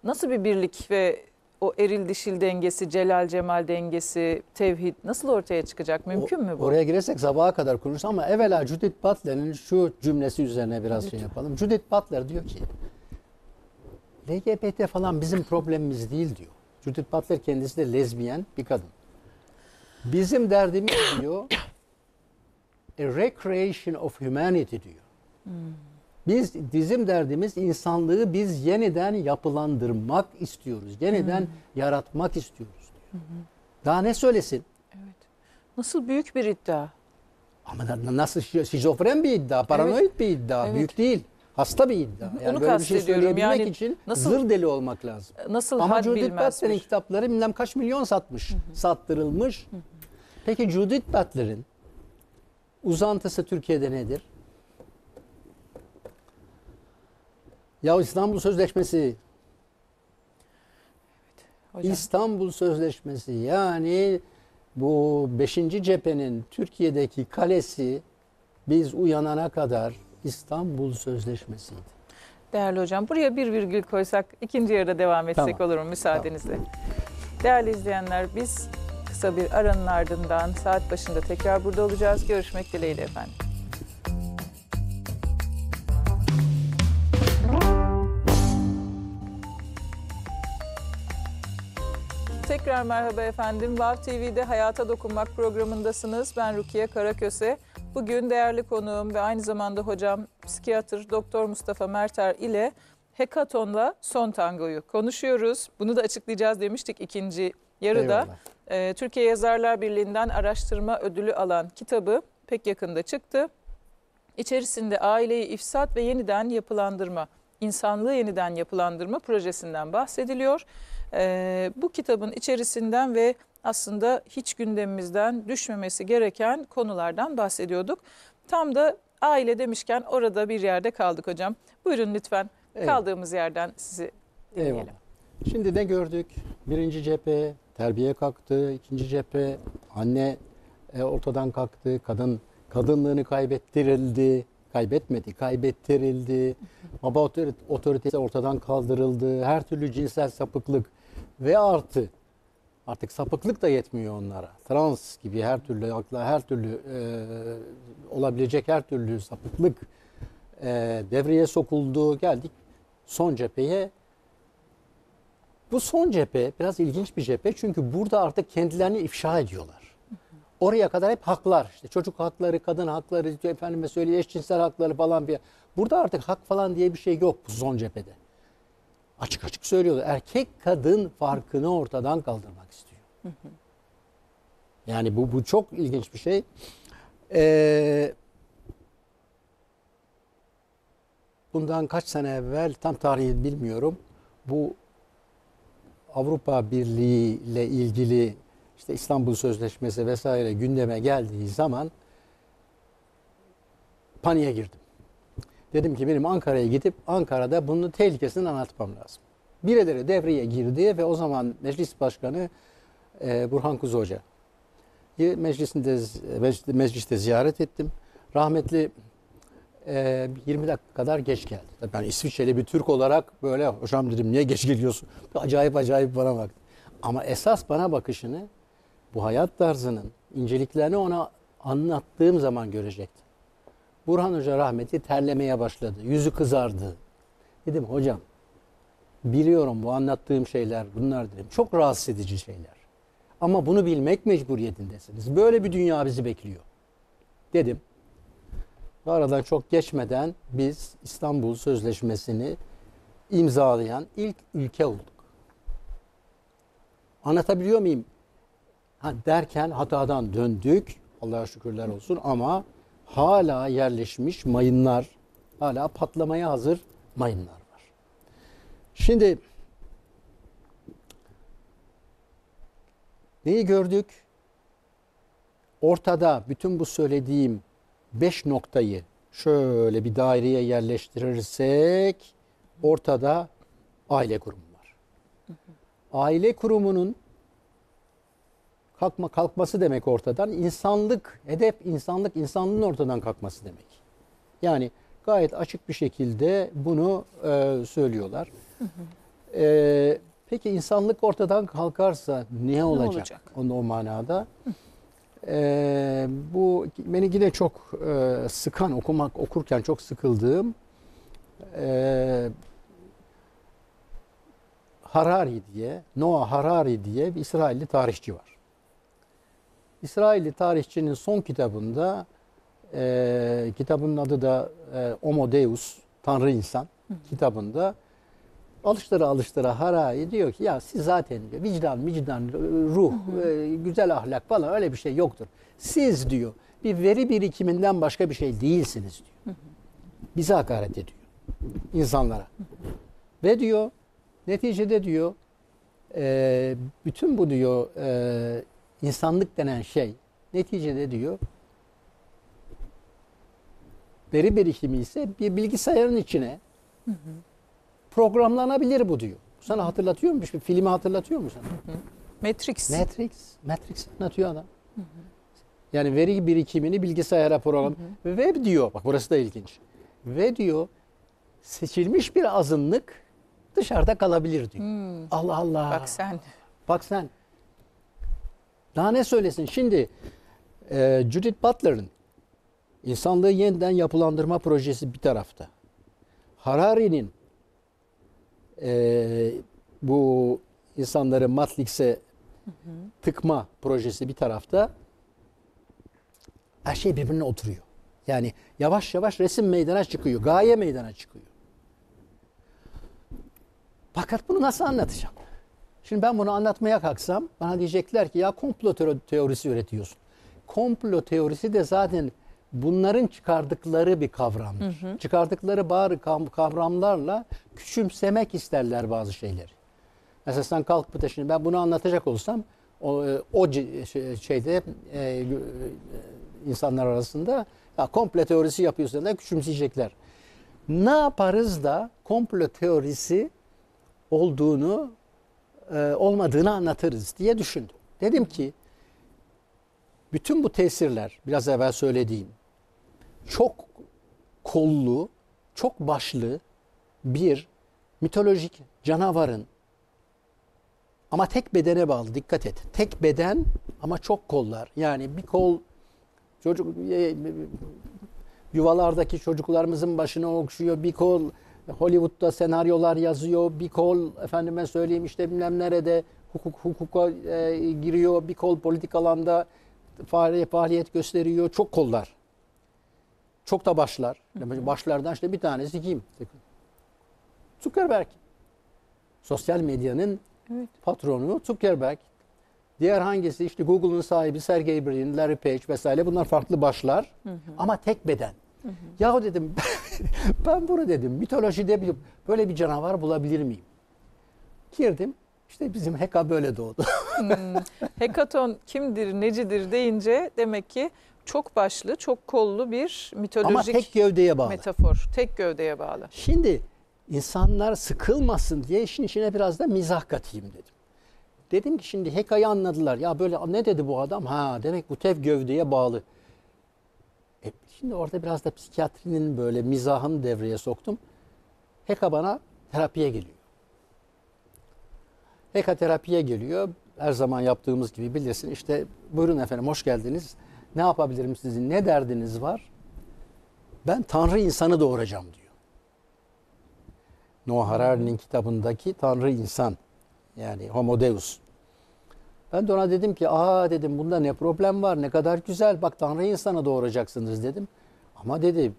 nasıl bir birlik ve o eril dişil dengesi, celal cemal dengesi, tevhid nasıl ortaya çıkacak? Mümkün O- mü bu? Oraya girersek sabaha kadar konuşuruz ama evvela Judith Butler'ın şu cümlesi üzerine biraz şey yapalım. Judith Butler diyor ki LGBT falan bizim problemimiz değil diyor. Judith Butler kendisi de lezbiyen bir kadın. Bizim derdimiz diyor a recreation of humanity diyor. Biz bizim derdimiz insanlığı biz yeniden yapılandırmak istiyoruz. Yeniden yaratmak istiyoruz diyor. Daha ne söylesin? Evet. Nasıl büyük bir iddia? Ama na- nasıl şi- şizofren bir iddia, paranoid bir iddia, Evet. büyük değil. Hasta bir iddia. Yani Onu böyle bir şey söyleyebilmek Yani için nasıl- zır deli olmak lazım. Nasıl Ama Judith bir- kitapları bilmem kaç milyon satmış, sattırılmış. Peki Judith Butler'in uzantısı Türkiye'de nedir? Ya İstanbul Sözleşmesi, Hocam. İstanbul Sözleşmesi yani bu 5. cephenin Türkiye'deki kalesi biz uyanana kadar İstanbul Sözleşmesi'ydi. Değerli hocam buraya bir virgül koysak ikinci yarıda devam etsek Tamam. olur mu müsaadenizle? Değerli izleyenler biz kısa bir aranın ardından saat başında tekrar burada olacağız. Görüşmek dileğiyle efendim. Tekrar merhaba efendim. Vav TV'de Hayata Dokunmak programındasınız. Ben Rukiye Karaköse. Bugün değerli konuğum ve aynı zamanda hocam psikiyatr Doktor Mustafa Merter ile Hekaton'la Son Tango'yu konuşuyoruz. Bunu da açıklayacağız demiştik ikinci yarıda. Eyvallah. Ee, Türkiye Yazarlar Birliği'nden araştırma ödülü alan kitabı pek yakında çıktı. İçerisinde aileyi ifsat ve yeniden yapılandırma, insanlığı yeniden yapılandırma projesinden bahsediliyor. Ee, bu kitabın içerisinden ve aslında hiç gündemimizden düşmemesi gereken konulardan bahsediyorduk. Tam da aile demişken orada bir yerde kaldık hocam. Buyurun lütfen Evet. kaldığımız yerden sizi dinleyelim. Eyvallah. Şimdi ne gördük? Birinci cephe terbiye kalktı. ikinci cephe anne e, ortadan kalktı. Kadın kadınlığını kaybettirildi. Kaybetmedi, kaybettirildi. Baba otor- otoritesi ortadan kaldırıldı. Her türlü cinsel sapıklık ve artı artık sapıklık da yetmiyor onlara. Trans gibi her türlü akla her türlü e, olabilecek her türlü sapıklık e, devreye sokuldu. Geldik son cepheye bu son cephe biraz ilginç bir cephe çünkü burada artık kendilerini ifşa ediyorlar. Oraya kadar hep haklar işte çocuk hakları, kadın hakları, efendime söyleyeyim eşcinsel hakları falan bir. Burada artık hak falan diye bir şey yok bu son cephede. Açık açık söylüyorlar. Erkek kadın farkını ortadan kaldırmak istiyor. Yani bu bu çok ilginç bir şey. Ee, bundan kaç sene evvel tam tarihi bilmiyorum. Bu Avrupa Birliği ile ilgili işte İstanbul Sözleşmesi vesaire gündeme geldiği zaman paniğe girdim. Dedim ki benim Ankara'ya gidip Ankara'da bunun tehlikesini anlatmam lazım. Birileri devreye girdi ve o zaman meclis başkanı e, Burhan Kuzu Hoca. Meclisinde, mecliste, ziyaret ettim. Rahmetli e, 20 dakika kadar geç geldi. Tabii Ben İsviçreli bir Türk olarak böyle hocam dedim niye geç geliyorsun? Acayip acayip bana baktı. Ama esas bana bakışını bu hayat tarzının inceliklerini ona anlattığım zaman görecekti. Burhan Hoca rahmeti terlemeye başladı. Yüzü kızardı. Dedim hocam biliyorum bu anlattığım şeyler bunlar dedim. Çok rahatsız edici şeyler. Ama bunu bilmek mecburiyetindesiniz. Böyle bir dünya bizi bekliyor. Dedim. Ve aradan çok geçmeden biz İstanbul Sözleşmesi'ni imzalayan ilk ülke olduk. Anlatabiliyor muyum? Ha, derken hatadan döndük. Allah'a şükürler olsun ama hala yerleşmiş mayınlar, hala patlamaya hazır mayınlar var. Şimdi neyi gördük? Ortada bütün bu söylediğim beş noktayı şöyle bir daireye yerleştirirsek ortada aile kurumu var. Aile kurumunun kalkma kalkması demek ortadan insanlık hedef insanlık insanlığın ortadan kalkması demek. Yani gayet açık bir şekilde bunu e, söylüyorlar. E, peki insanlık ortadan kalkarsa ne olacak? olacak? Onu o manada. E, bu beni yine çok e, sıkan okumak okurken çok sıkıldığım e, Harari diye Noah Harari diye bir İsrailli tarihçi var. İsrailli tarihçinin son kitabında e, kitabın adı da e, Homo Deus, Tanrı İnsan kitabında alıştıra alıştıra Harari diyor ki ya siz zaten vicdan, vicdan, ruh, e, güzel ahlak falan öyle bir şey yoktur. Siz diyor bir veri birikiminden başka bir şey değilsiniz diyor. Bize hakaret ediyor insanlara. Ve diyor neticede diyor e, bütün bu diyor e, insanlık denen şey neticede diyor veri birikimi ise bir bilgisayarın içine programlanabilir bu diyor. Sana hatırlatıyor mu? Bir filmi hatırlatıyor mu sana? Matrix. Matrix. Matrix anlatıyor adam. Yani veri birikimini bilgisayara program. Ve diyor, bak burası da ilginç. Ve diyor seçilmiş bir azınlık dışarıda kalabilir diyor. Hmm, Allah Allah. bak sen. Bak sen. Daha ne söylesin? Şimdi e, Judith Butler'ın insanlığı yeniden yapılandırma projesi bir tarafta. Harari'nin e, bu insanları Matrix'e tıkma projesi bir tarafta. Her şey birbirine oturuyor. Yani yavaş yavaş resim meydana çıkıyor. Gaye meydana çıkıyor. Fakat bunu nasıl anlatacağım? Şimdi ben bunu anlatmaya kalksam bana diyecekler ki ya komplo teo- teorisi üretiyorsun. Komplo teorisi de zaten bunların çıkardıkları bir kavramdır. Çıkardıkları bari kav- kavramlarla küçümsemek isterler bazı şeyleri. Mesela sen kalkıp da şimdi ben bunu anlatacak olsam o, e, o şey- şeyde e, e, insanlar arasında ya komplo teorisi yapıyorsan da küçümseyecekler. Ne yaparız da komplo teorisi olduğunu e, olmadığını anlatırız diye düşündüm. Dedim ki bütün bu tesirler biraz evvel söylediğim çok kollu, çok başlı bir mitolojik canavarın ama tek bedene bağlı dikkat et. Tek beden ama çok kollar. Yani bir kol çocuk yuvalardaki çocuklarımızın başına okşuyor. Bir kol Hollywood'da senaryolar yazıyor. Bir kol efendime söyleyeyim işte bilmem nerede hukuk hukuka e, giriyor. Bir kol politik alanda faaliyet gösteriyor. Çok kollar. Çok da başlar. Başlardan işte bir tanesi kim? Zuckerberg. Sosyal medyanın Evet. patronu Zuckerberg. Diğer hangisi? İşte Google'ın sahibi Sergey Brin, Larry Page vesaire. Bunlar farklı başlar ama tek beden. Yahu dedim ben bunu dedim mitolojide bir, böyle bir canavar bulabilir miyim? Girdim. İşte bizim Heka böyle doğdu. Hmm. Hekaton kimdir, necidir deyince demek ki çok başlı, çok kollu bir mitolojik ama tek gövdeye bağlı. metafor. Tek gövdeye bağlı. Şimdi insanlar sıkılmasın diye işin içine biraz da mizah katayım dedim. Dedim ki şimdi Heka'yı anladılar. Ya böyle ne dedi bu adam? Ha demek bu tek gövdeye bağlı. E, şimdi orada biraz da psikiyatrinin böyle mizahını devreye soktum. Heka bana terapiye geliyor. Heka terapiye geliyor. Her zaman yaptığımız gibi bilirsin. İşte buyurun efendim hoş geldiniz. Ne yapabilirim sizin? Ne derdiniz var? Ben Tanrı insanı doğuracağım diyor. Noah Harari'nin kitabındaki Tanrı insan yani Homo Deus. Ben de ona dedim ki aa dedim bunda ne problem var ne kadar güzel bak Tanrı insanı doğuracaksınız dedim. Ama dedi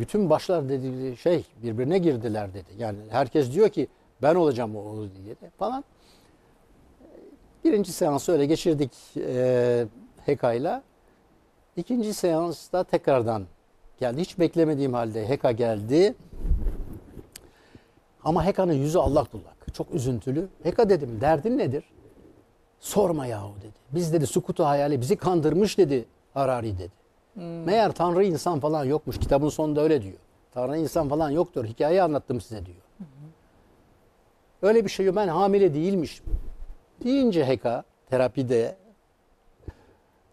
bütün başlar dedi şey birbirine girdiler dedi. Yani herkes diyor ki ben olacağım o diye de falan. Birinci seansı öyle geçirdik e, Heka'yla. İkinci seansta tekrardan geldi. Hiç beklemediğim halde Heka geldi. Ama Heka'nın yüzü allak bullak. Çok üzüntülü. Heka dedim derdin nedir? Sorma yahu dedi. Biz dedi sukutu hayali bizi kandırmış dedi Harari dedi. Meğer Tanrı insan falan yokmuş. Kitabın sonunda öyle diyor. Tanrı insan falan yoktur. Hikayeyi anlattım size diyor. Öyle bir şey yok. Ben hamile değilmişim. Deyince Heka terapide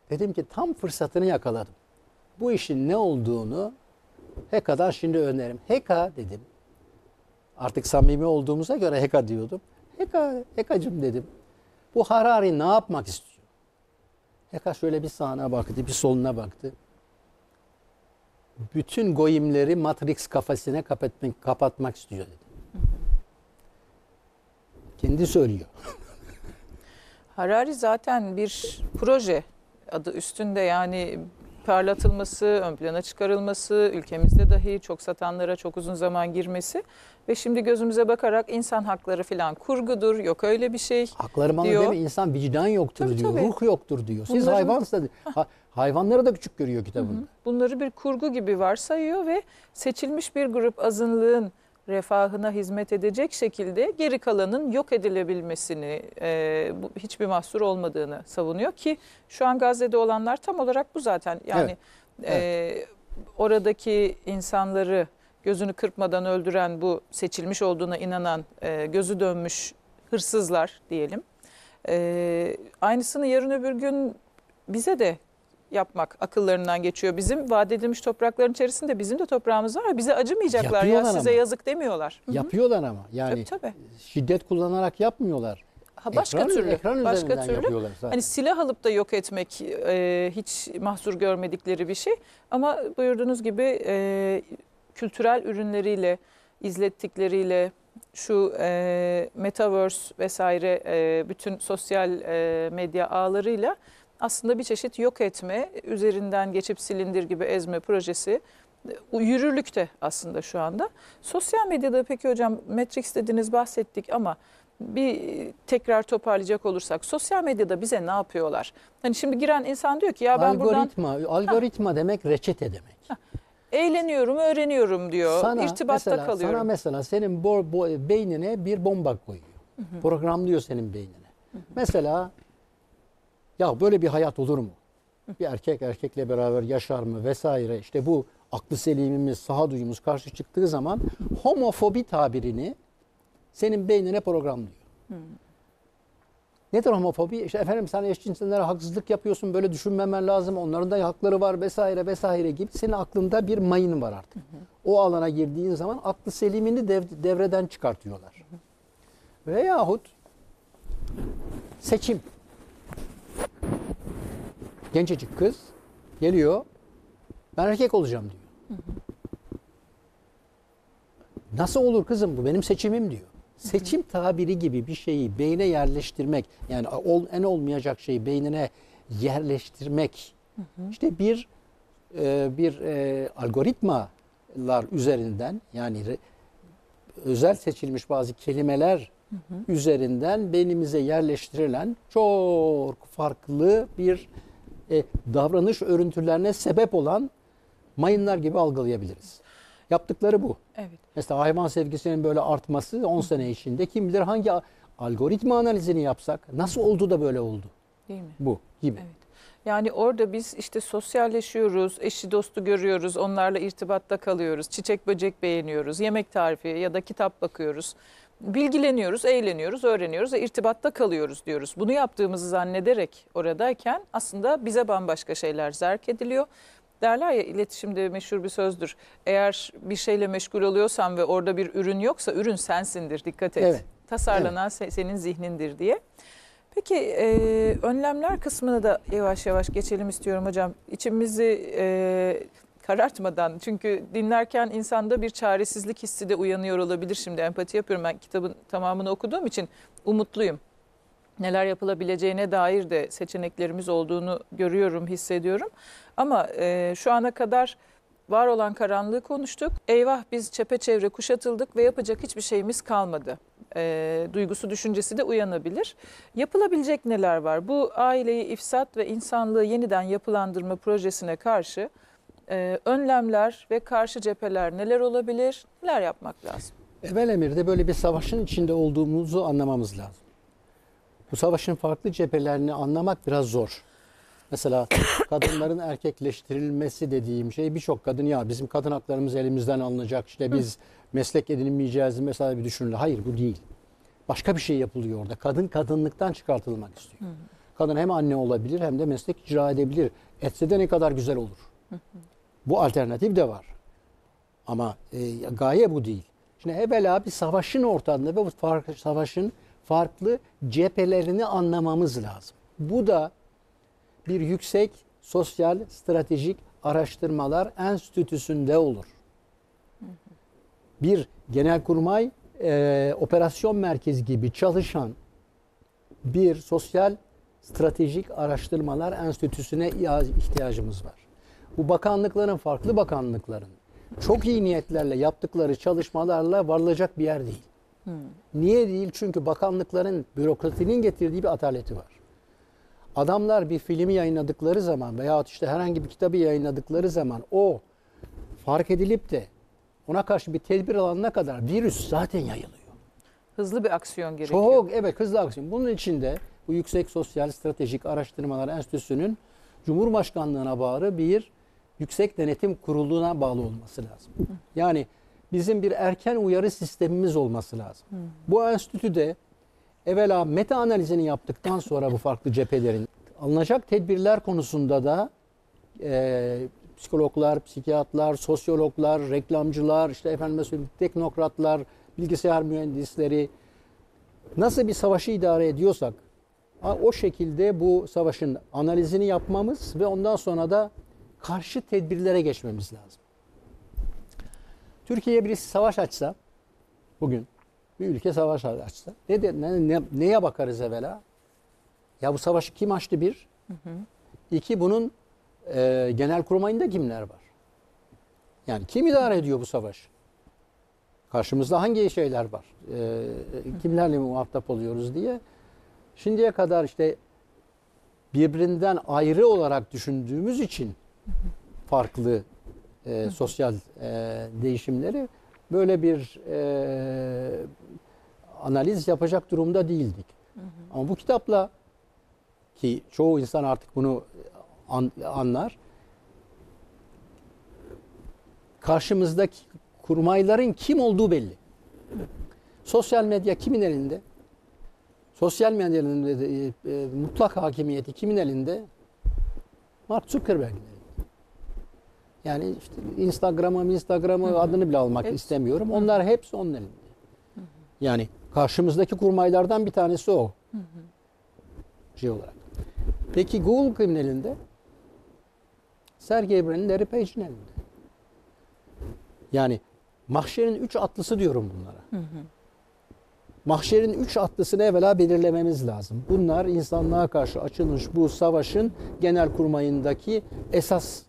dedim ki tam fırsatını yakaladım. Bu işin ne olduğunu Heka'dan şimdi önerim. Heka dedim. Artık samimi olduğumuza göre Heka diyordum. Heka, Hekacım dedim. Bu Harari ne yapmak istiyor? Heka şöyle bir sağına baktı, bir soluna baktı. Bütün goyimleri Matrix kafesine kapatmak, kapatmak istiyor dedi. Kendi söylüyor. Harari zaten bir proje adı üstünde yani parlatılması, ön plana çıkarılması, ülkemizde dahi çok satanlara çok uzun zaman girmesi ve şimdi gözümüze bakarak insan hakları falan kurgudur, yok öyle bir şey. Hakları bana Diyor. deme insan vicdan yoktur Tabii, diyor, tabii. ruh yoktur diyor. Siz Bunların- hayvansınız. Ha, hayvanları da küçük görüyor kitabında. Bunları bir kurgu gibi varsayıyor ve seçilmiş bir grup azınlığın refahına hizmet edecek şekilde geri kalanın yok edilebilmesini, e, bu, hiçbir mahsur olmadığını savunuyor ki şu an Gazze'de olanlar tam olarak bu zaten. Yani e, oradaki insanları gözünü kırpmadan öldüren bu seçilmiş olduğuna inanan e, gözü dönmüş hırsızlar diyelim. E, aynısını yarın öbür gün bize de yapmak akıllarından geçiyor. Bizim vaat edilmiş toprakların içerisinde bizim de toprağımız var bize acımayacaklar ya Yapıyorlar size ama. yazık demiyorlar. Hı hı. Yapıyorlar ama yani Tabii tabii. şiddet kullanarak yapmıyorlar. Ha, başka ekran, türlü. ekran başka türlü. Hani silah alıp da yok etmek e, hiç mahsur görmedikleri bir şey. Ama buyurduğunuz gibi e, kültürel ürünleriyle, izlettikleriyle, şu e, metaverse vesaire e, bütün sosyal e, medya ağlarıyla aslında bir çeşit yok etme, üzerinden geçip silindir gibi ezme projesi e, yürürlükte aslında şu anda. Sosyal medyada peki hocam Matrix dediniz bahsettik ama bir tekrar toparlayacak olursak sosyal medyada bize ne yapıyorlar? Hani şimdi giren insan diyor ki ya ben buradan algoritma, algoritma demek reçete demek. eğleniyorum, öğreniyorum diyor. Sana İrtibatta mesela, kalıyorum. Sana mesela senin bo, bo- beynine bir bomba koyuyor. Programlıyor senin beynine. Mesela Ya böyle bir hayat olur mu? Bir erkek erkekle beraber yaşar mı vesaire. İşte bu aklı selimimiz, sağduyumuz karşı çıktığı zaman homofobi tabirini senin beynine programlıyor. Nedir homofobi? İşte efendim sen eşcinselere haksızlık yapıyorsun, böyle düşünmemen lazım, onların da hakları var vesaire vesaire gibi senin aklında bir mayın var artık. O alana girdiğin zaman aklı selimini dev- devreden çıkartıyorlar. Veyahut seçim. Gencecik kız geliyor, ben erkek olacağım. diyor. Nasıl olur kızım bu? Benim seçimim. diyor. Seçim tabiri gibi bir şeyi beyne yerleştirmek yani en olmayacak şeyi beynine yerleştirmek. İşte bir e, bir e, algoritmalar üzerinden yani özel seçilmiş bazı kelimeler üzerinden beynimize yerleştirilen çok farklı bir e, davranış örüntülerine sebep olan mayınlar gibi algılayabiliriz. Yaptıkları bu. Evet. Mesela hayvan sevgisinin böyle artması 10 sene içinde kim bilir hangi algoritma analizini yapsak nasıl oldu da böyle oldu Değil mi? bu gibi. Evet. Yani orada biz işte sosyalleşiyoruz, eşi dostu görüyoruz, onlarla irtibatta kalıyoruz, çiçek böcek beğeniyoruz, yemek tarifi ya da kitap bakıyoruz. Bilgileniyoruz, eğleniyoruz, öğreniyoruz ve irtibatta kalıyoruz diyoruz. Bunu yaptığımızı zannederek oradayken aslında bize bambaşka şeyler zerk ediliyor. Derler ya iletişimde meşhur bir sözdür. Eğer bir şeyle meşgul oluyorsan ve orada bir ürün yoksa ürün sensindir dikkat et. Evet. Tasarlanan se- senin zihnindir diye. Peki e, önlemler kısmına da yavaş yavaş geçelim istiyorum hocam. İçimizi e, karartmadan çünkü dinlerken insanda bir çaresizlik hissi de uyanıyor olabilir. Şimdi empati yapıyorum ben kitabın tamamını okuduğum için umutluyum. Neler yapılabileceğine dair de seçeneklerimiz olduğunu görüyorum, hissediyorum. Ama e, şu ana kadar var olan karanlığı konuştuk. Eyvah biz çepeçevre kuşatıldık ve yapacak hiçbir şeyimiz kalmadı. E, duygusu, düşüncesi de uyanabilir. Yapılabilecek neler var? Bu aileyi ifsat ve insanlığı yeniden yapılandırma projesine karşı e, önlemler ve karşı cepheler neler olabilir? Neler yapmak lazım? Evvel emirde böyle bir savaşın içinde olduğumuzu anlamamız lazım. Bu savaşın farklı cephelerini anlamak biraz zor. Mesela kadınların erkekleştirilmesi dediğim şey birçok kadın ya bizim kadın haklarımız elimizden alınacak işte biz meslek edinmeyeceğiz mesela bir düşünüldü. Hayır bu değil. Başka bir şey yapılıyor orada. Kadın kadınlıktan çıkartılmak istiyor. Kadın hem anne olabilir hem de meslek icra edebilir. Etse de ne kadar güzel olur. Bu alternatif de var. Ama e, gaye bu değil. Şimdi evvela bir savaşın ortamında ve bu farklı, savaşın farklı cephelerini anlamamız lazım. Bu da bir yüksek sosyal stratejik araştırmalar enstitüsünde olur. Bir genelkurmay e, operasyon merkezi gibi çalışan bir sosyal stratejik araştırmalar enstitüsüne ihtiyacımız var. Bu bakanlıkların, farklı bakanlıkların çok iyi niyetlerle yaptıkları çalışmalarla varılacak bir yer değil. Niye değil? Çünkü bakanlıkların bürokratinin getirdiği bir ataleti var. Adamlar bir filmi yayınladıkları zaman veya işte herhangi bir kitabı yayınladıkları zaman o fark edilip de ona karşı bir tedbir alana kadar virüs zaten yayılıyor. Hızlı bir aksiyon gerekiyor. Çok evet hızlı aksiyon. Bunun için de bu Yüksek Sosyal Stratejik Araştırmalar Enstitüsü'nün Cumhurbaşkanlığına bağlı bir Yüksek Denetim Kurulu'na bağlı olması lazım. Yani bizim bir erken uyarı sistemimiz olması lazım. Bu enstitüde evvela meta analizini yaptıktan sonra bu farklı cephelerin alınacak tedbirler konusunda da e, psikologlar, psikiyatrlar, sosyologlar, reklamcılar, işte efendim söyleyeyim teknokratlar, bilgisayar mühendisleri nasıl bir savaşı idare ediyorsak o şekilde bu savaşın analizini yapmamız ve ondan sonra da karşı tedbirlere geçmemiz lazım. Türkiye'ye birisi savaş açsa bugün bir ülke savaş açsa ne, de, ne, ne- neye bakarız evvela? Ya bu savaşı kim açtı bir? İki bunun e, genel kurmayında kimler var? Yani kim idare ediyor bu savaş? Karşımızda hangi şeyler var? E, kimlerle muhatap oluyoruz diye. Şimdiye kadar işte birbirinden ayrı olarak düşündüğümüz için farklı e, sosyal e, değişimleri böyle bir e, analiz yapacak durumda değildik. Ama bu kitapla ki çoğu insan artık bunu an- anlar. Karşımızdaki kurmayların kim olduğu belli. Sosyal medya kimin elinde? Sosyal medyanın e, e, mutlak hakimiyeti kimin elinde? Mark Zuckerberg'in elinde. Yani işte Hı hı. adını bile almak Hepsi. istemiyorum. Onlar hepsi onun elinde. Yani karşımızdaki kurmaylardan bir tanesi o. Şey olarak. Peki Google kimin elinde? Sergey Brin'in Larry Page'in elinde. Yani mahşerin üç atlısı diyorum bunlara. Mahşerin üç atlısını evvela belirlememiz lazım. Bunlar insanlığa karşı açılmış bu savaşın genel kurmayındaki esas.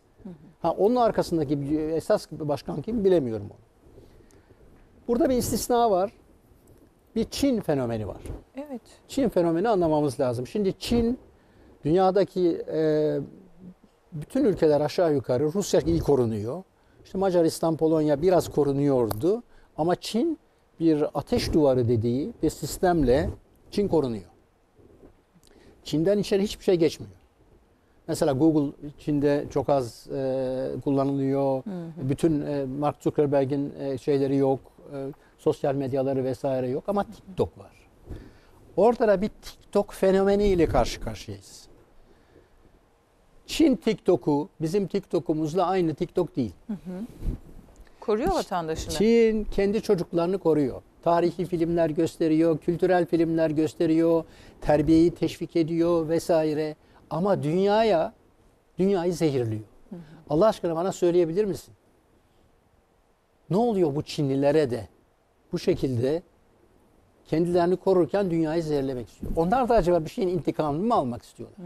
Ha onun arkasındaki esas başkan kim bilemiyorum onu. Burada bir istisna var. Bir Çin fenomeni var. Evet. Çin fenomeni anlamamız lazım. Şimdi Çin dünyadaki e, bütün ülkeler aşağı yukarı Rusya iyi korunuyor. İşte Macaristan, Polonya biraz korunuyordu. Ama Çin bir ateş duvarı dediği bir sistemle Çin korunuyor. Çin'den içeri hiçbir şey geçmiyor. Mesela Google Çin'de çok az e, kullanılıyor. Bütün e, Mark Zuckerberg'in e, şeyleri yok. E, sosyal medyaları vesaire yok ama TikTok var. Ortada bir TikTok fenomeniyle karşı karşıyayız. Çin TikTok'u bizim TikTok'umuzla aynı TikTok değil. Koruyor vatandaşını. Çin kendi çocuklarını koruyor. Tarihi filmler gösteriyor, kültürel filmler gösteriyor, terbiyeyi teşvik ediyor vesaire. Ama dünyaya, dünyayı zehirliyor. Allah aşkına bana söyleyebilir misin? Ne oluyor bu Çinlilere de bu şekilde kendilerini korurken dünyayı zehirlemek istiyor? Onlar da acaba bir şeyin intikamını mı almak istiyorlar?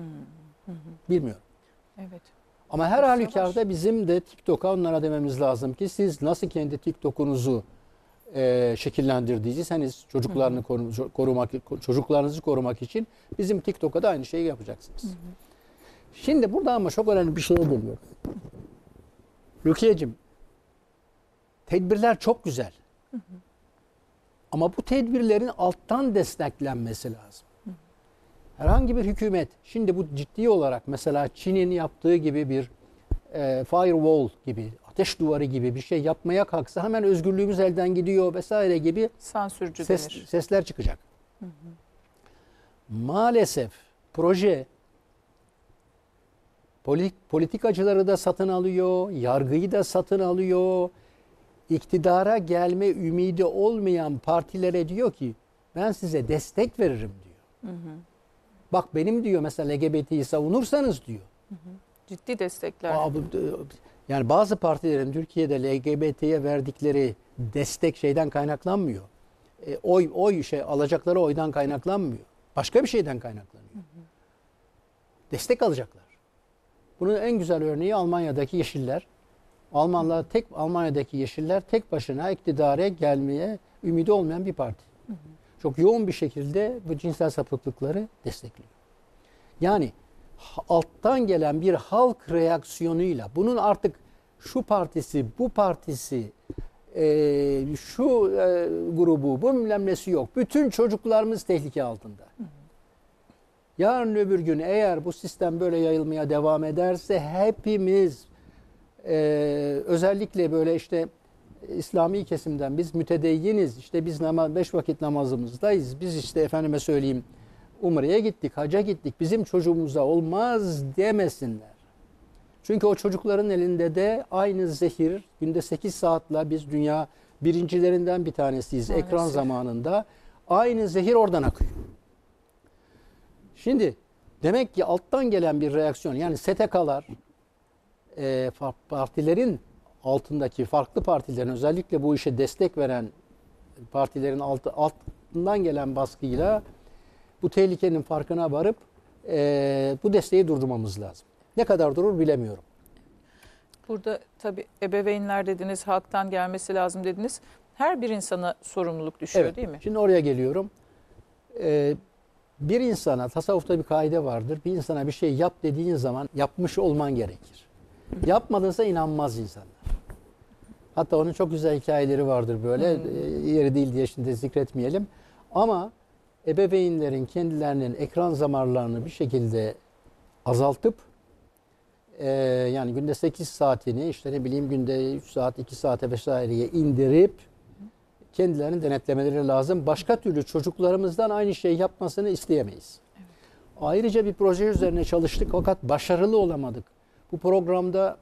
Bilmiyorum. Evet. Ama her halükarda bizim de TikTok'a onlara dememiz lazım ki siz nasıl kendi TikTok'unuzu e, şekillendirdiyseniz çocuklarını koru- korumak çocuklarınızı korumak için bizim TikTok'a da aynı şeyi yapacaksınız. Şimdi burada ama çok önemli bir şeye geliyor. Rukiye'cim tedbirler çok güzel. Ama bu tedbirlerin alttan desteklenmesi lazım. Herhangi bir hükümet şimdi bu ciddi olarak mesela Çin'in yaptığı gibi bir e, firewall gibi ateş duvarı gibi bir şey yapmaya kalksa hemen özgürlüğümüz elden gidiyor vesaire gibi Sansürcü ses, denir. sesler çıkacak. Maalesef proje poli- politikacıları da satın alıyor, yargıyı da satın alıyor. İktidara gelme ümidi olmayan partilere diyor ki ben size destek veririm diyor. Bak benim diyor mesela LGBT'yi savunursanız diyor. Ciddi destekler. Aa, bu- yani bazı partilerin Türkiye'de LGBT'ye verdikleri destek şeyden kaynaklanmıyor. E, oy oy şey alacakları oydan kaynaklanmıyor. Başka bir şeyden kaynaklanıyor. Destek alacaklar. Bunun en güzel örneği Almanya'daki Yeşiller. Almanlar tek Almanya'daki Yeşiller tek başına iktidara gelmeye ümidi olmayan bir parti. Çok yoğun bir şekilde bu cinsel sapıklıkları destekliyor. Yani alttan gelen bir halk reaksiyonuyla bunun artık şu partisi, bu partisi, e, şu e, grubu, bu bilmem nesi yok. Bütün çocuklarımız tehlike altında. Yarın öbür gün eğer bu sistem böyle yayılmaya devam ederse hepimiz e, özellikle böyle işte İslami kesimden biz mütedeyyiniz. işte biz namaz, beş vakit namazımızdayız. Biz işte efendime söyleyeyim Umre'ye gittik, haca gittik. Bizim çocuğumuza olmaz demesinler. Çünkü o çocukların elinde de aynı zehir günde 8 saatle biz dünya birincilerinden bir tanesiyiz Maalesef. ekran zamanında. Aynı zehir oradan akıyor. Şimdi demek ki alttan gelen bir reaksiyon yani STK'lar e, partilerin altındaki farklı partilerin özellikle bu işe destek veren partilerin altı, altından gelen baskıyla bu tehlikenin farkına varıp e, bu desteği durdurmamız lazım. Ne kadar durur bilemiyorum. Burada tabii ebeveynler dediniz, halktan gelmesi lazım dediniz. Her bir insana sorumluluk düşüyor Evet. değil mi? Şimdi oraya geliyorum. Ee, bir insana tasavvufta bir kaide vardır. Bir insana bir şey yap dediğin zaman yapmış olman gerekir. Yapmadınsa inanmaz insanlar. Hatta onun çok güzel hikayeleri vardır böyle. Ee, Yeri değil diye şimdi zikretmeyelim. Ama ebeveynlerin kendilerinin ekran zamanlarını bir şekilde azaltıp e, yani günde 8 saatini işte ne bileyim günde 3 saat 2 saate vesaireye indirip kendilerini denetlemeleri lazım. Başka türlü çocuklarımızdan aynı şeyi yapmasını isteyemeyiz. Ayrıca bir proje üzerine çalıştık fakat başarılı olamadık. Bu programda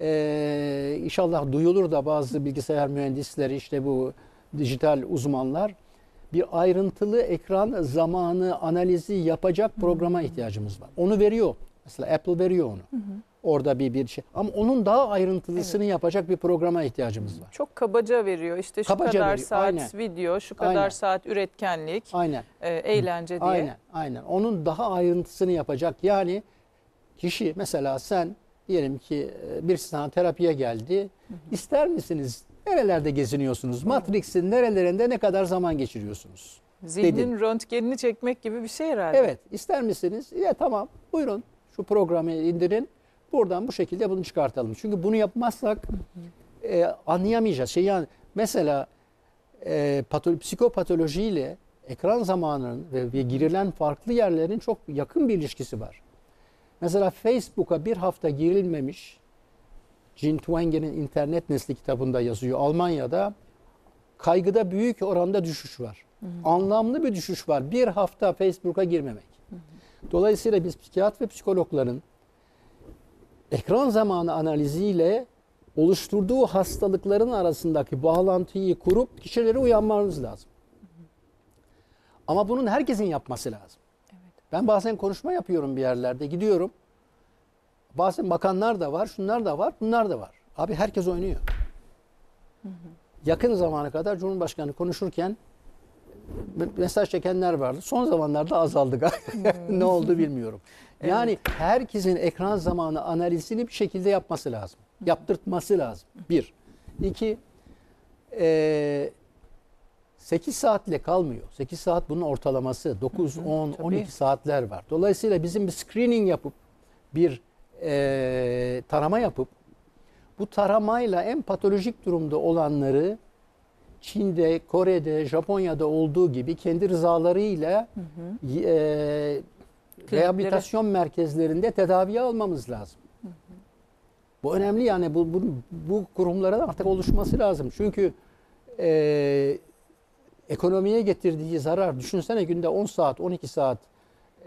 e, inşallah duyulur da bazı bilgisayar mühendisleri işte bu dijital uzmanlar bir ayrıntılı ekran zamanı analizi yapacak programa ihtiyacımız var. Onu veriyor. Mesela Apple veriyor onu. Orada bir bir şey. Ama onun daha ayrıntılısını yapacak bir programa ihtiyacımız var. Çok kabaca veriyor. İşte şu Kabaca kadar veriyor, saat aynen. video, şu kadar Aynen. saat üretkenlik, Aynen. e, eğlence diye. Aynen, aynen. Onun daha ayrıntısını yapacak. Yani kişi mesela sen diyelim ki e, birisi sana terapiye geldi. İster misiniz? Nerelerde geziniyorsunuz? Matrix'in nerelerinde ne kadar zaman geçiriyorsunuz? Zihnin Dedin. röntgenini çekmek gibi bir şey herhalde. Evet, ister misiniz? Ya tamam, buyurun şu programı indirin. Buradan bu şekilde bunu çıkartalım. Çünkü bunu yapmazsak e, anlayamayacağız. Şey yani mesela e, patolo- psikopatolojiyle ekran zamanının ve, ve girilen farklı yerlerin çok yakın bir ilişkisi var. Mesela Facebook'a bir hafta girilmemiş, Jean Twenge'nin internet nesli kitabında yazıyor. Almanya'da kaygıda büyük oranda düşüş var. Anlamlı bir düşüş var. Bir hafta Facebook'a girmemek. Dolayısıyla biz psikiyatr ve psikologların ekran zamanı analiziyle oluşturduğu hastalıkların arasındaki bağlantıyı kurup kişileri uyanmanız lazım. Ama bunun herkesin yapması lazım. Ben bazen konuşma yapıyorum bir yerlerde, gidiyorum. Bazen bakanlar da var, şunlar da var, bunlar da var. Abi herkes oynuyor. Yakın zamana kadar Cumhurbaşkanı konuşurken me- mesaj çekenler vardı. Son zamanlarda azaldı galiba. ne oldu bilmiyorum. Yani herkesin ekran zamanı analizini bir şekilde yapması lazım. Yaptırtması lazım. Bir. İki, eee 8 saatle kalmıyor. 8 saat bunun ortalaması. 9, 10, tabii. 12 saatler var. Dolayısıyla bizim bir screening yapıp bir eee, tarama yapıp bu taramayla en patolojik durumda olanları Çin'de, Kore'de, Japonya'da olduğu gibi kendi rızalarıyla eee, rehabilitasyon merkezlerinde tedaviye almamız lazım. Bu önemli yani bu, bu, bu kurumlara da artık oluşması lazım. Çünkü eee, ekonomiye getirdiği zarar düşünsene günde 10 saat 12 saat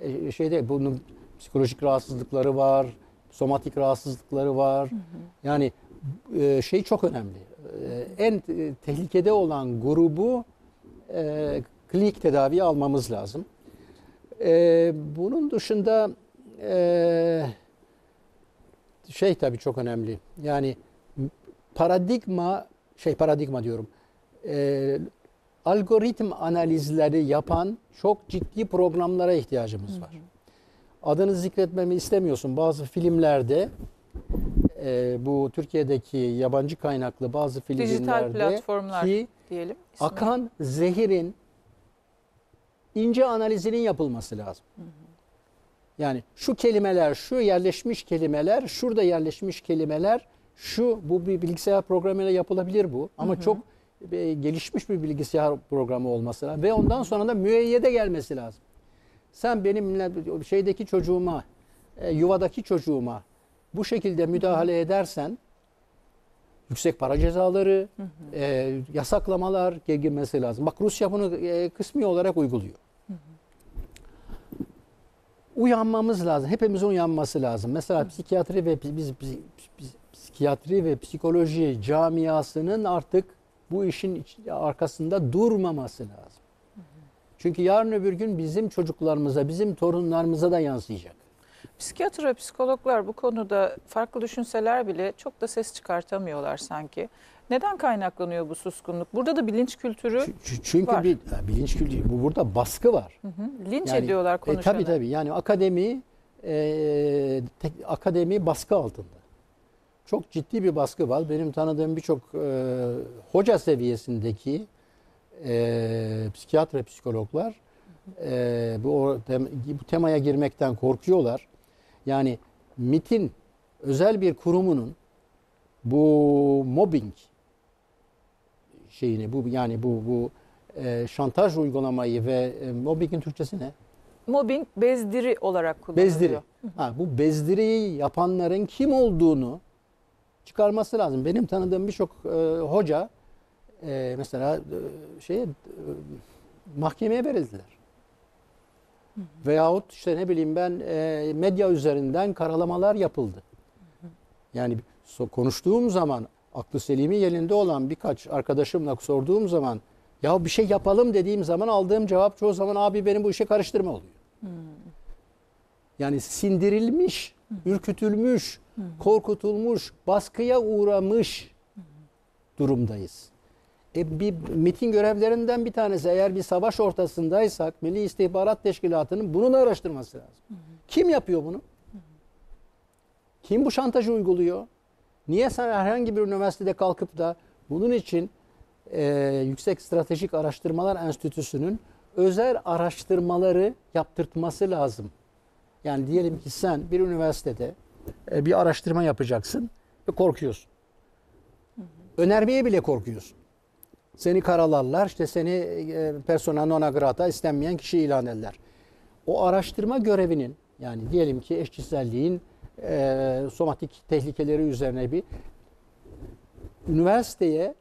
e, şeyde bunun psikolojik rahatsızlıkları var somatik rahatsızlıkları var. Yani e, şey çok önemli. E, en e, tehlikede olan grubu e, klinik tedavi almamız lazım. E, bunun dışında e, şey tabii çok önemli. Yani paradigma şey paradigma diyorum. E, algoritm analizleri yapan çok ciddi programlara ihtiyacımız var. Adını zikretmemi istemiyorsun. Bazı filmlerde e, bu Türkiye'deki yabancı kaynaklı bazı Dijital filmlerde platformlar ki diyelim. ismi. akan zehirin ince analizinin yapılması lazım. Yani şu kelimeler, şu yerleşmiş kelimeler, şurada yerleşmiş kelimeler, şu bu bir bilgisayar programıyla yapılabilir bu ama çok e, gelişmiş bir bilgisayar programı olması lazım ve ondan sonra da müeyyide gelmesi lazım. Sen benim şeydeki çocuğuma, e, yuvadaki çocuğuma bu şekilde müdahale edersen yüksek para cezaları, e, yasaklamalar girmesi lazım. Bak Rusya bunu e, kısmi olarak uyguluyor. Uyanmamız lazım. Hepimizin uyanması lazım. Mesela psikiyatri ve biz, biz, biz- psikiyatri ve psikoloji camiasının artık bu işin arkasında durmaması lazım. Çünkü yarın öbür gün bizim çocuklarımıza, bizim torunlarımıza da yansıyacak. Psikiyatr ve psikologlar bu konuda farklı düşünseler bile çok da ses çıkartamıyorlar sanki. Neden kaynaklanıyor bu suskunluk? Burada da bilinç kültürü, Çünkü Var. bir bilinç kültürü, bu burada baskı var. Hı hı, linç Yani, ediyorlar E, konuşanı. tabii tabii. Yani akademi e, tek- akademi baskı altında. Çok ciddi bir baskı var. Benim tanıdığım birçok e, hoca seviyesindeki e, psikiyatr ve psikologlar e, bu, o- tem- bu temaya girmekten korkuyorlar. Yani MIT'in özel bir kurumunun bu mobbing şeyini bu yani bu bu e, şantaj uygulamayı ve e, mobbingin Türkçesi ne? Mobbing bezdiri olarak kullanılıyor. Bezdiri. Ha, bu bezdiriyi yapanların kim olduğunu çıkarması lazım. Benim tanıdığım birçok e, hoca e, mesela e, şeye e, mahkemeye verildiler. Veyahut işte ne bileyim ben e, medya üzerinden karalamalar yapıldı. Yani so- konuştuğum zaman aklı selimi yerinde olan birkaç arkadaşımla sorduğum zaman ya bir şey yapalım dediğim zaman aldığım cevap çoğu zaman abi benim bu işe karıştırma oluyor. Yani sindirilmiş, ürkütülmüş, korkutulmuş, baskıya uğramış durumdayız. E bir MIT'in görevlerinden bir tanesi eğer bir savaş ortasındaysak Milli İstihbarat Teşkilatı'nın bunun araştırması lazım. Kim yapıyor bunu? Kim bu şantajı uyguluyor? Niye sen herhangi bir üniversitede kalkıp da bunun için e, Yüksek Stratejik Araştırmalar Enstitüsü'nün özel araştırmaları yaptırtması lazım. Yani diyelim ki sen bir üniversitede e, bir araştırma yapacaksın ve korkuyorsun. Önermeye bile korkuyorsun. Seni karalarlar, işte seni e, persona non grata istenmeyen kişi ilan ederler. O araştırma görevinin yani diyelim ki eşcinselliğin e, somatik tehlikeleri üzerine bir üniversiteye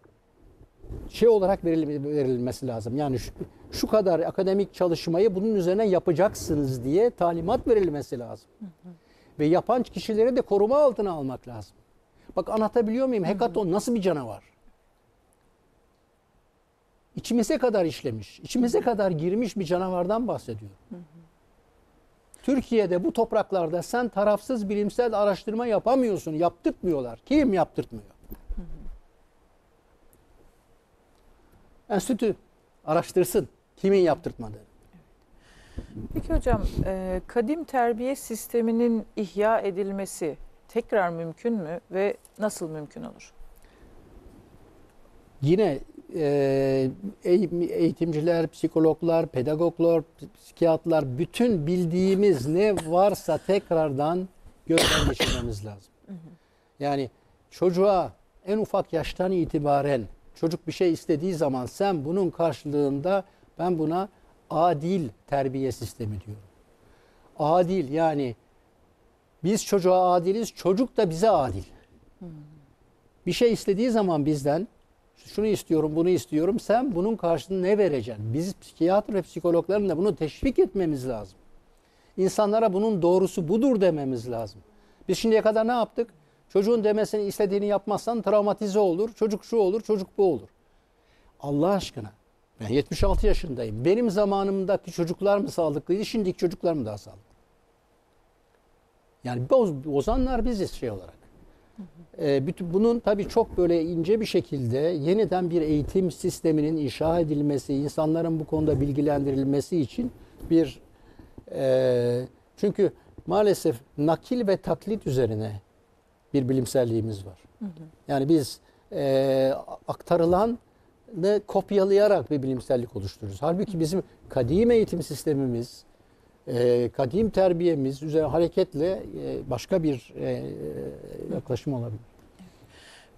şey olarak verilme- verilmesi lazım. Yani şu, şu kadar akademik çalışmayı bunun üzerine yapacaksınız diye talimat verilmesi lazım. Ve yapan kişileri de koruma altına almak lazım. Bak anlatabiliyor muyum? Hekaton nasıl bir canavar? İçimize kadar işlemiş, içimize kadar girmiş bir canavardan bahsediyorum. Türkiye'de bu topraklarda sen tarafsız bilimsel araştırma yapamıyorsun, yaptırtmıyorlar. Kim yaptırtmıyor? Enstitü araştırsın kimin yaptırtmadığını. Peki hocam, e, kadim terbiye sisteminin ihya edilmesi tekrar mümkün mü ve nasıl mümkün olur? Yine eğitimciler, psikologlar, pedagoglar, psikiyatrlar bütün bildiğimiz ne varsa tekrardan gözden geçirmemiz lazım. Yani çocuğa en ufak yaştan itibaren çocuk bir şey istediği zaman sen bunun karşılığında ben buna adil terbiye sistemi diyorum. Adil yani biz çocuğa adiliz, çocuk da bize adil. Bir şey istediği zaman bizden şunu istiyorum, bunu istiyorum. Sen bunun karşılığında ne vereceksin? Biz psikiyatr ve psikologların da bunu teşvik etmemiz lazım. İnsanlara bunun doğrusu budur dememiz lazım. Biz şimdiye kadar ne yaptık? Çocuğun demesini istediğini yapmazsan travmatize olur. Çocuk şu olur, çocuk bu olur. Allah aşkına. Ben 76 yaşındayım. Benim zamanımdaki çocuklar mı sağlıklıydı, şimdiki çocuklar mı daha sağlıklı? Yani boz, bozanlar biziz şey olarak. Ee, bütün bunun tabii çok böyle ince bir şekilde yeniden bir eğitim sisteminin inşa edilmesi, insanların bu konuda bilgilendirilmesi için bir e, çünkü maalesef nakil ve taklit üzerine bir bilimselliğimiz var. Yani biz e, aktarılanı kopyalayarak bir bilimsellik oluşturuyoruz. Halbuki bizim kadim eğitim sistemimiz, e, kadim terbiyemiz üzerine hareketle e, başka bir e, yaklaşım olabilir.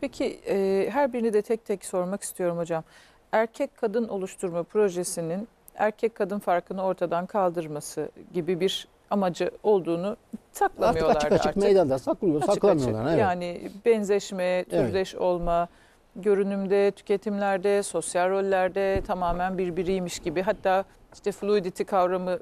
Peki e, her birini de tek tek sormak istiyorum hocam. Erkek kadın oluşturma projesinin erkek kadın farkını ortadan kaldırması gibi bir amacı olduğunu Artık saklamıyorlar açık açık meydanda saklıyor, Açık saklamıyorlar. açık. Evet. Yani benzeşme, türdeş olma, görünümde, tüketimlerde, sosyal rollerde tamamen birbiriymiş gibi. Hatta işte fluidity kavramı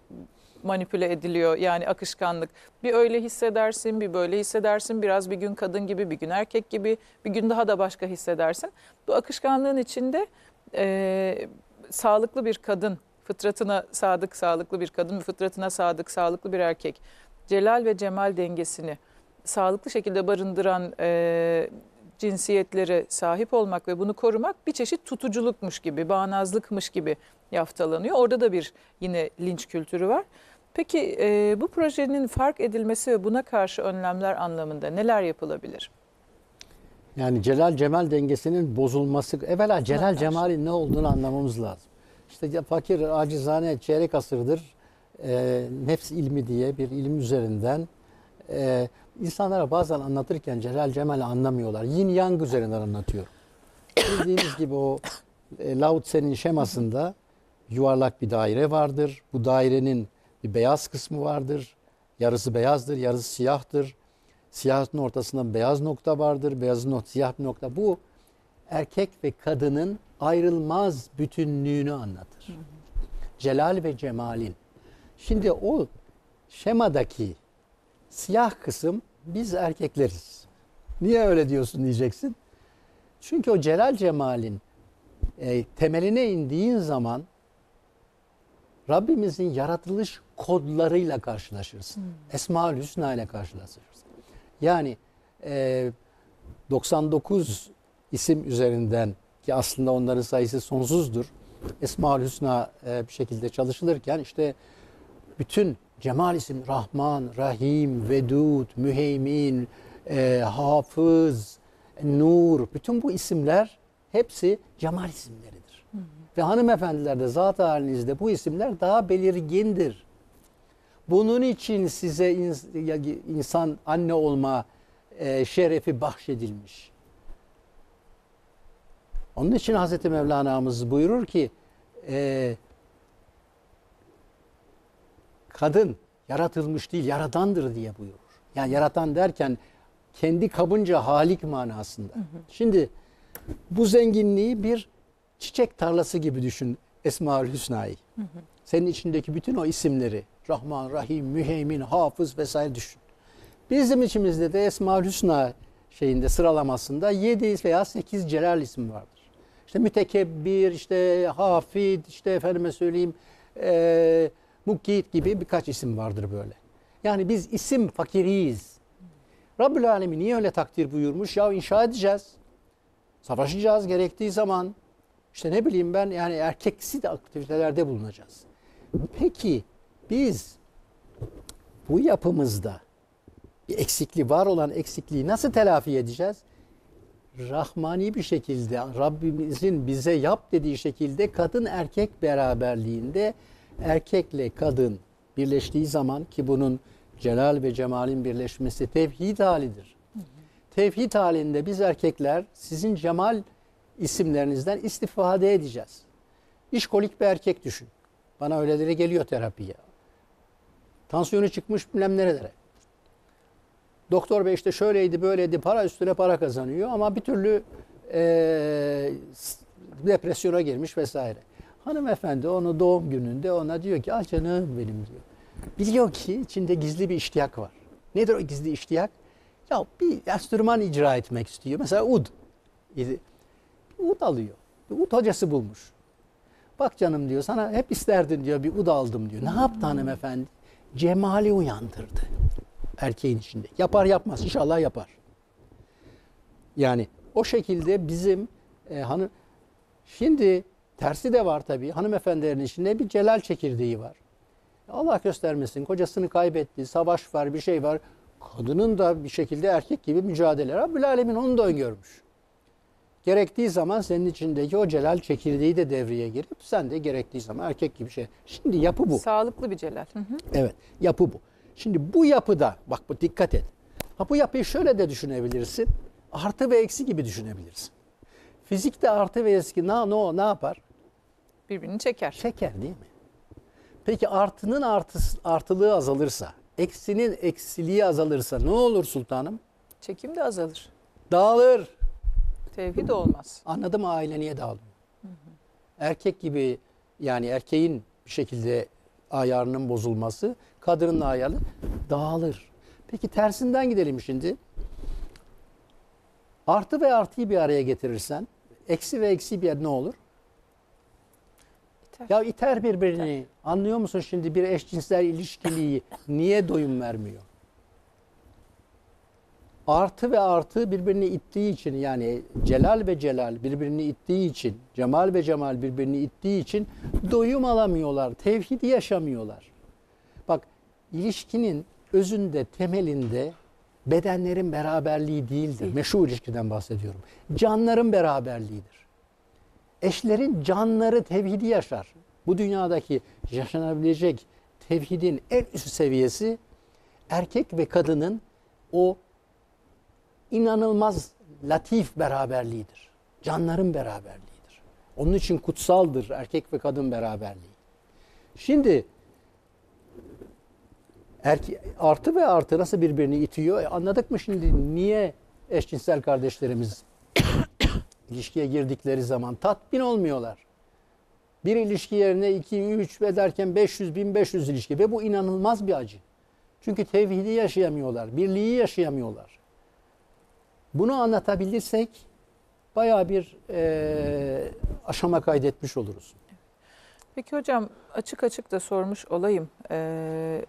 manipüle ediliyor. Yani akışkanlık. Bir öyle hissedersin, bir böyle hissedersin. Biraz bir gün kadın gibi, bir gün erkek gibi, bir gün daha da başka hissedersin. Bu akışkanlığın içinde e, sağlıklı bir kadın, fıtratına sadık sağlıklı bir kadın fıtratına sadık sağlıklı bir erkek celal ve cemal dengesini sağlıklı şekilde barındıran e, cinsiyetlere sahip olmak ve bunu korumak bir çeşit tutuculukmuş gibi, bağnazlıkmış gibi yaftalanıyor. Orada da bir yine linç kültürü var. Peki e, bu projenin fark edilmesi ve buna karşı önlemler anlamında neler yapılabilir? Yani Celal Cemal dengesinin bozulması, evvela Celal. Cemal'in ne olduğunu anlamamız lazım. İşte fakir, acizane çeyrek asırdır e, nefs ilmi diye bir ilim üzerinden e, insanlara bazen anlatırken Celal Cemal'i anlamıyorlar. Yin Yang üzerinden anlatıyor. Bildiğiniz gibi o e, Lao Tse'nin şemasında yuvarlak bir daire vardır. Bu dairenin bir beyaz kısmı vardır. Yarısı beyazdır, yarısı siyahtır. Siyahın ortasında beyaz nokta vardır. Beyazın nokta, siyah bir nokta. Bu erkek ve kadının ayrılmaz bütünlüğünü anlatır. Celal ve cemalin. Şimdi o şemadaki siyah kısım biz erkekleriz. Niye öyle diyorsun diyeceksin. Çünkü o celal cemalin e, temeline indiğin zaman Rabbimizin yaratılış kodlarıyla karşılaşırsın. Esma-ül Hüsna ile karşılaşırsın. Yani e, 99 isim üzerinden ki aslında onların sayısı sonsuzdur. Esma-ül Hüsna e, bir şekilde çalışılırken işte bütün cemal isim Rahman, Rahim, Vedud, Müheymin, e, Hafız, Nur bütün bu isimler hepsi cemal isimleridir. Ve hanımefendilerde zat halinizde bu isimler daha belirgindir. Bunun için size insan anne olma e, şerefi bahşedilmiş. Onun için Hazreti Mevlana'mız buyurur ki e, kadın yaratılmış değil yaratandır diye buyurur. Yani yaratan derken kendi kabınca halik manasında. Şimdi bu zenginliği bir çiçek tarlası gibi düşün Esmaül Hüsna'yı. Senin içindeki bütün o isimleri Rahman, Rahim, Müheymin, Hafız vesaire düşün. Bizim içimizde de Esmaül Hüsna şeyinde sıralamasında 7 veya 8 celal isim vardır. İşte mütekebbir, işte hafid, işte efendime söyleyeyim e, mukit gibi birkaç isim vardır böyle. Yani biz isim fakiriyiz. Rabbül Alemin niye öyle takdir buyurmuş? Ya inşa edeceğiz. Savaşacağız gerektiği zaman. İşte ne bileyim ben yani erkeksi de aktivitelerde bulunacağız. Peki biz bu yapımızda bir eksikliği var olan eksikliği nasıl telafi edeceğiz? Rahmani bir şekilde Rabbimizin bize yap dediği şekilde kadın erkek beraberliğinde erkekle kadın birleştiği zaman ki bunun celal ve cemalin birleşmesi tevhid halidir. Tevhid halinde biz erkekler sizin cemal isimlerinizden istifade edeceğiz. İşkolik bir erkek düşün. Bana öyleleri geliyor terapiye. Tansiyonu çıkmış bilmem nerelere. Doktor bey işte şöyleydi böyleydi para üstüne para kazanıyor ama bir türlü eee, depresyona girmiş vesaire. Hanımefendi onu doğum gününde ona diyor ki al canım benim diyor. Biliyor ki içinde gizli bir iştiyak var. Nedir o gizli iştiyak? Ya bir enstrüman icra etmek istiyor. Mesela ud. Ud alıyor. Bir ud hocası bulmuş. Bak canım diyor sana hep isterdin diyor bir ud aldım diyor. Ne yaptı hanımefendi? Cemali uyandırdı erkeğin içinde. Yapar yapmaz inşallah yapar. Yani o şekilde bizim e, hanım şimdi tersi de var tabii. Hanımefendilerin içinde bir celal çekirdeği var. Allah göstermesin kocasını kaybetti, savaş var, bir şey var. Kadının da bir şekilde erkek gibi mücadele. Rabbül Alemin onu da öngörmüş. Gerektiği zaman senin içindeki o celal çekirdeği de devreye girip sen de gerektiği zaman erkek gibi şey. Şimdi yapı bu. Sağlıklı bir celal. Hı hı. Evet, yapı bu. Şimdi bu yapıda bak bu dikkat et. Ha bu yapıyı şöyle de düşünebilirsin. Artı ve eksi gibi düşünebilirsin. Fizikte artı ve eksi ne, ne, ne yapar? Birbirini çeker. Şeker değil mi? Peki artının artısı, artılığı azalırsa, eksinin eksiliği azalırsa ne olur sultanım? Çekim de azalır. Dağılır. Tevhid olmaz. Anladım aile niye dağılıyor? Erkek gibi yani erkeğin bir şekilde ayarının bozulması, kadının ayarı dağılır. Peki tersinden gidelim şimdi. Artı ve artıyı bir araya getirirsen, eksi ve eksi bir yer ne olur? Biter. Ya iter birbirini. Anlıyor musun şimdi bir eşcinsel ilişkiliği niye doyum vermiyor? Artı ve artı birbirini ittiği için yani celal ve celal birbirini ittiği için, cemal ve cemal birbirini ittiği için doyum alamıyorlar, tevhidi yaşamıyorlar. Bak ilişkinin özünde, temelinde bedenlerin beraberliği değildir. Meşru ilişkiden bahsediyorum. Canların beraberliğidir eşlerin canları tevhidi yaşar. Bu dünyadaki yaşanabilecek tevhidin en üst seviyesi erkek ve kadının o inanılmaz latif beraberliğidir. Canların beraberliğidir. Onun için kutsaldır erkek ve kadın beraberliği. Şimdi erke, artı ve artı nasıl birbirini itiyor? E, anladık mı şimdi niye eşcinsel kardeşlerimiz ilişkiye girdikleri zaman tatmin olmuyorlar? Bir ilişki yerine 2, 3 ve derken 500, 1500 ilişki ve bu inanılmaz bir acı. Çünkü tevhidi yaşayamıyorlar, birliği yaşayamıyorlar. Bunu anlatabilirsek bayağı bir e, aşama kaydetmiş oluruz. Peki hocam açık açık da sormuş olayım. Ee,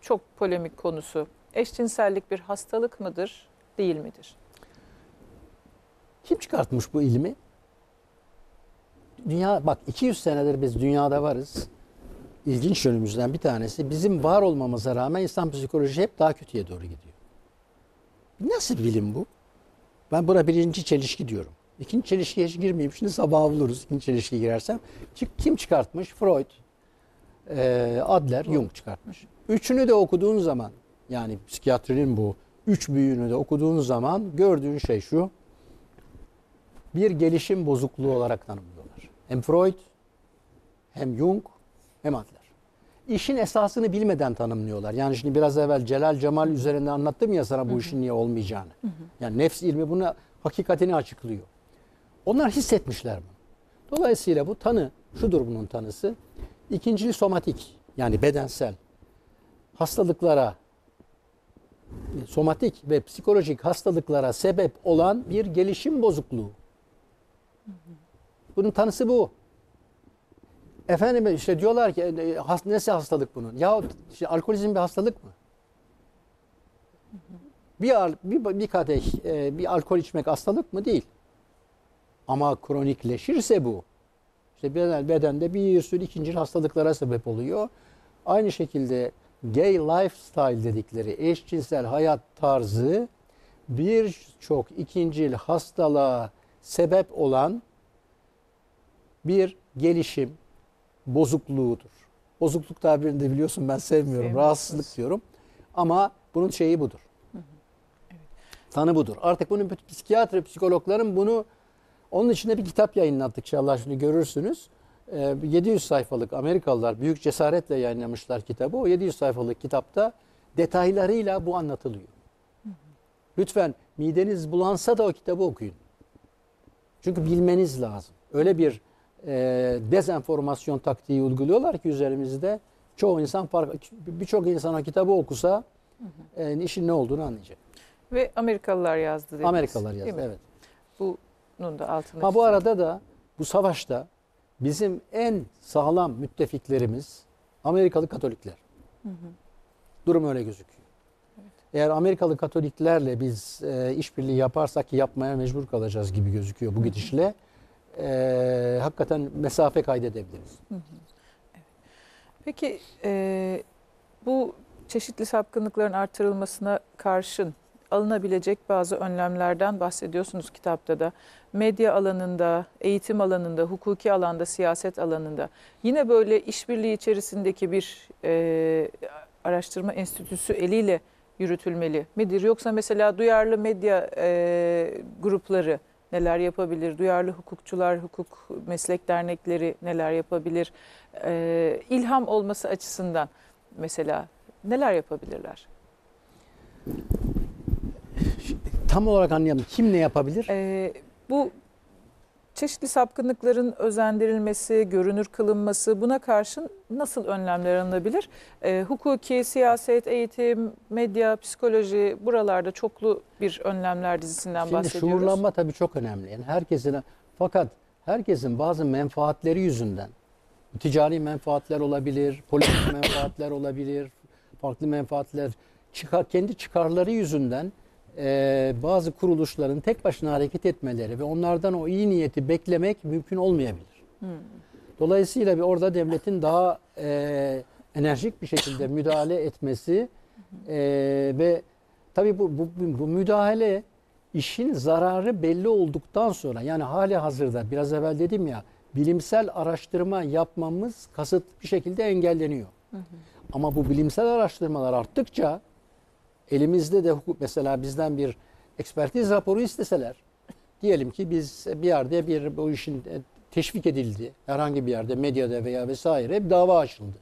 çok polemik konusu. Eşcinsellik bir hastalık mıdır, değil midir? Kim çıkartmış bu ilmi? Dünya bak 200 senedir biz dünyada varız. İlginç yönümüzden bir tanesi bizim var olmamıza rağmen insan psikolojisi hep daha kötüye doğru gidiyor. Nasıl bilim bu? Ben buna birinci çelişki diyorum. İkinci çelişkiye hiç girmeyeyim. Şimdi sabah buluruz ikinci çelişkiye girersem. Kim çıkartmış? Freud, eee, Adler, Jung çıkartmış. Üçünü de okuduğun zaman yani psikiyatrinin bu üç büyüğünü de okuduğun zaman gördüğün şey şu. Bir gelişim bozukluğu olarak tanımlıyorlar. Hem Freud hem Jung hem Adler. İşin esasını bilmeden tanımlıyorlar. Yani şimdi biraz evvel Celal Cemal üzerinde anlattım ya sana bu işin niye olmayacağını. Yani nefs ilmi bunu hakikatini açıklıyor. Onlar hissetmişler bunu. Dolayısıyla bu tanı, şudur bunun tanısı. İkincili somatik yani bedensel hastalıklara somatik ve psikolojik hastalıklara sebep olan bir gelişim bozukluğu. Bunun tanısı bu. Efendim işte diyorlar ki e, has- nesi hastalık bunun? Ya işte alkolizm bir hastalık mı? Bir, bir, bir kadeh e, bir alkol içmek hastalık mı? Değil. Ama kronikleşirse bu işte beden, bedende bir sürü ikinci hastalıklara sebep oluyor. Aynı şekilde gay lifestyle dedikleri eşcinsel hayat tarzı birçok ikincil hastalığa sebep olan bir gelişim bozukluğudur. Bozukluk tabirini de biliyorsun ben sevmiyorum. Rahatsızlık diyorum. Ama bunun şeyi budur. Tanı budur. Artık bunun psikiyatri, psikologların bunu onun için de bir kitap yayınlattık inşallah şunu görürsünüz. Ee, 700 sayfalık Amerikalılar büyük cesaretle yayınlamışlar kitabı. O 700 sayfalık kitapta detaylarıyla bu anlatılıyor. Lütfen mideniz bulansa da o kitabı okuyun. Çünkü bilmeniz lazım. Öyle bir e, dezenformasyon taktiği uyguluyorlar ki üzerimizde çoğu insan birçok insan o kitabı okusa e, işin ne olduğunu anlayacak. Ve Amerikalılar yazdı dediniz. Amerikalılar değil yazdı mi? evet. Bunun da altını Ha bu arada da bu savaşta bizim en sağlam müttefiklerimiz Amerikalı Katolikler. Durum öyle gözüküyor. Eğer Amerikalı Katoliklerle biz e, işbirliği yaparsak ki yapmaya mecbur kalacağız gibi gözüküyor bu gidişle. E, hakikaten mesafe kaydedebiliriz. Peki e, bu çeşitli sapkınlıkların artırılmasına karşın alınabilecek bazı önlemlerden bahsediyorsunuz kitapta da. Medya alanında, eğitim alanında, hukuki alanda, siyaset alanında. Yine böyle işbirliği içerisindeki bir e, araştırma enstitüsü eliyle yürütülmeli midir? Yoksa mesela duyarlı medya e, grupları neler yapabilir? Duyarlı hukukçular, hukuk meslek dernekleri neler yapabilir? E, ilham olması açısından mesela neler yapabilirler? Tam olarak anlayalım. Kim ne yapabilir? Ee, bu çeşitli sapkınlıkların özendirilmesi, görünür kılınması buna karşın nasıl önlemler alınabilir? Ee, hukuki, siyaset, eğitim, medya, psikoloji buralarda çoklu bir önlemler dizisinden Şimdi bahsediyoruz. şuurlanma tabii çok önemli. Yani herkesin fakat herkesin bazı menfaatleri yüzünden ticari menfaatler olabilir, politik menfaatler olabilir, farklı menfaatler çıkar kendi çıkarları yüzünden eee, bazı kuruluşların tek başına hareket etmeleri ve onlardan o iyi niyeti beklemek mümkün olmayabilir. Hmm. Dolayısıyla bir orada devletin daha eee, enerjik bir şekilde müdahale etmesi eee, ve tabii bu, bu, bu müdahale işin zararı belli olduktan sonra yani hali hazırda biraz evvel dedim ya bilimsel araştırma yapmamız kasıt bir şekilde engelleniyor. Ama bu bilimsel araştırmalar arttıkça elimizde de hukuk mesela bizden bir ekspertiz raporu isteseler diyelim ki biz bir yerde bir bu işin e, teşvik edildi. Herhangi bir yerde medyada veya vesaire bir dava açıldı.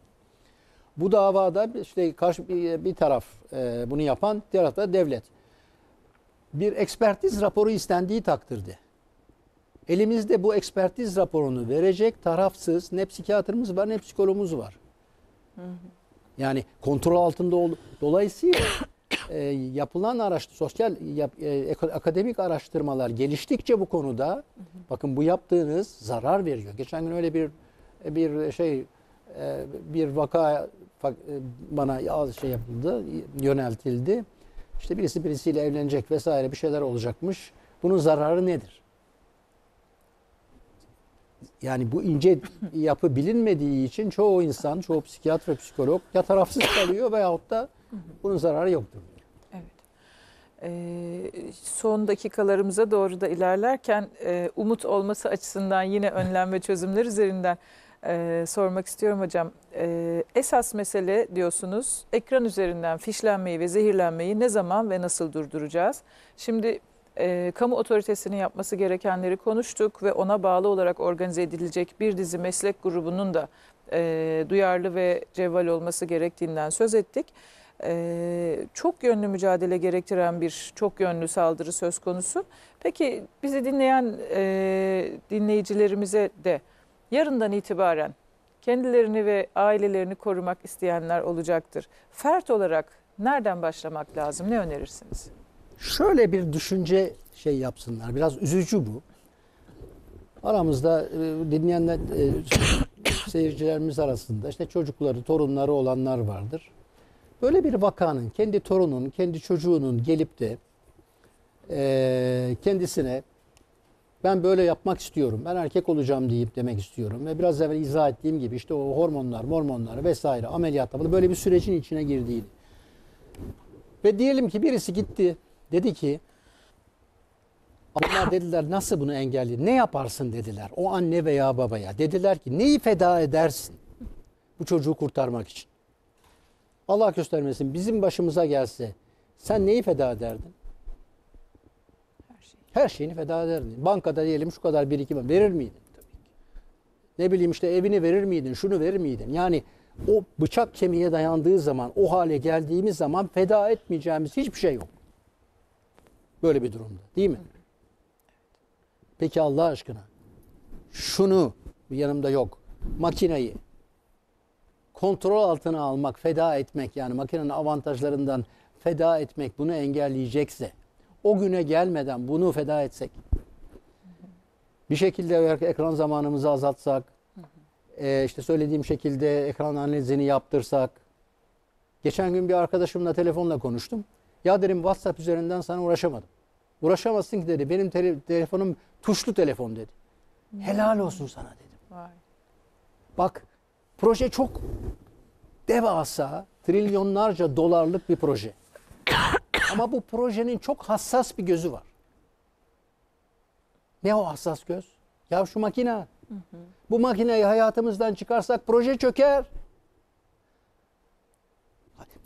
Bu davada işte karşı bir, bir taraf e, bunu yapan, diğer tarafta devlet. Bir ekspertiz raporu istendiği takdirde elimizde bu ekspertiz raporunu verecek tarafsız ne psikiyatrımız var ne psikologumuz var. Yani kontrol altında ol, dolayısıyla e, yapılan araştır sosyal yap- e, akademik araştırmalar geliştikçe bu konuda bakın bu yaptığınız zarar veriyor. Geçen gün öyle bir bir şey e, bir vaka e, bana şey yapıldı, yöneltildi. İşte birisi birisiyle evlenecek vesaire bir şeyler olacakmış. Bunun zararı nedir? Yani bu ince yapı bilinmediği için çoğu insan, çoğu psikiyatr ve psikolog ya tarafsız kalıyor veyahut da bunun zararı yoktur. Evet. Ee, son dakikalarımıza doğru da ilerlerken e, umut olması açısından yine önlem ve çözümler üzerinden e, sormak istiyorum hocam. E, esas mesele diyorsunuz ekran üzerinden fişlenmeyi ve zehirlenmeyi ne zaman ve nasıl durduracağız? Şimdi kamu otoritesinin yapması gerekenleri konuştuk ve ona bağlı olarak organize edilecek bir dizi meslek grubunun da duyarlı ve cevval olması gerektiğinden söz ettik. Ee, çok yönlü mücadele gerektiren bir çok yönlü saldırı söz konusu. Peki bizi dinleyen e, dinleyicilerimize de yarından itibaren kendilerini ve ailelerini korumak isteyenler olacaktır. Fert olarak nereden başlamak lazım? Ne önerirsiniz? Şöyle bir düşünce şey yapsınlar. Biraz üzücü bu. Aramızda e, dinleyenler e, seyircilerimiz arasında işte çocukları, torunları olanlar vardır. Böyle bir vakanın kendi torunun, kendi çocuğunun gelip de e, kendisine ben böyle yapmak istiyorum, ben erkek olacağım deyip demek istiyorum. Ve biraz evvel izah ettiğim gibi işte o hormonlar, mormonlar vesaire ameliyatla böyle bir sürecin içine girdiğini. Ve diyelim ki birisi gitti dedi ki onlar dediler nasıl bunu engelli ne yaparsın dediler o anne veya babaya. Dediler ki neyi feda edersin bu çocuğu kurtarmak için. Allah göstermesin bizim başımıza gelse sen neyi feda ederdin? Her şey. Her şeyini feda ederdin. Bankada diyelim şu kadar birikim verir miydin? Tabii ki. Ne bileyim işte evini verir miydin? Şunu verir miydin? Yani o bıçak kemiğe dayandığı zaman, o hale geldiğimiz zaman feda etmeyeceğimiz hiçbir şey yok. Böyle bir durumda değil mi? Peki Allah aşkına şunu yanımda yok. Makineyi kontrol altına almak, feda etmek yani makinenin avantajlarından feda etmek bunu engelleyecekse o güne gelmeden bunu feda etsek bir şekilde ekran zamanımızı azaltsak e, işte söylediğim şekilde ekran analizini yaptırsak. Geçen gün bir arkadaşımla telefonla konuştum. Ya dedim WhatsApp üzerinden sana uğraşamadım uğraşamazsın ki dedi. Benim tele- telefonum tuşlu telefon dedi. Helal olsun sana dedim. Vay. Bak proje çok devasa, trilyonlarca dolarlık bir proje. Ama bu projenin çok hassas bir gözü var. Ne o hassas göz? Ya şu makine. Bu makineyi hayatımızdan çıkarsak proje çöker.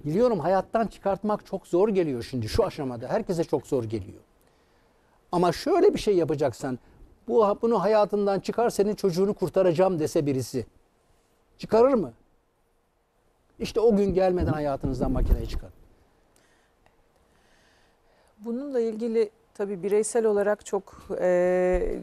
Biliyorum hayattan çıkartmak çok zor geliyor şimdi şu aşamada. Herkese çok zor geliyor. Ama şöyle bir şey yapacaksan bu bunu hayatından çıkar senin çocuğunu kurtaracağım dese birisi. Çıkarır mı? İşte o gün gelmeden hayatınızdan makineyi çıkar. Bununla ilgili tabii bireysel olarak çok e,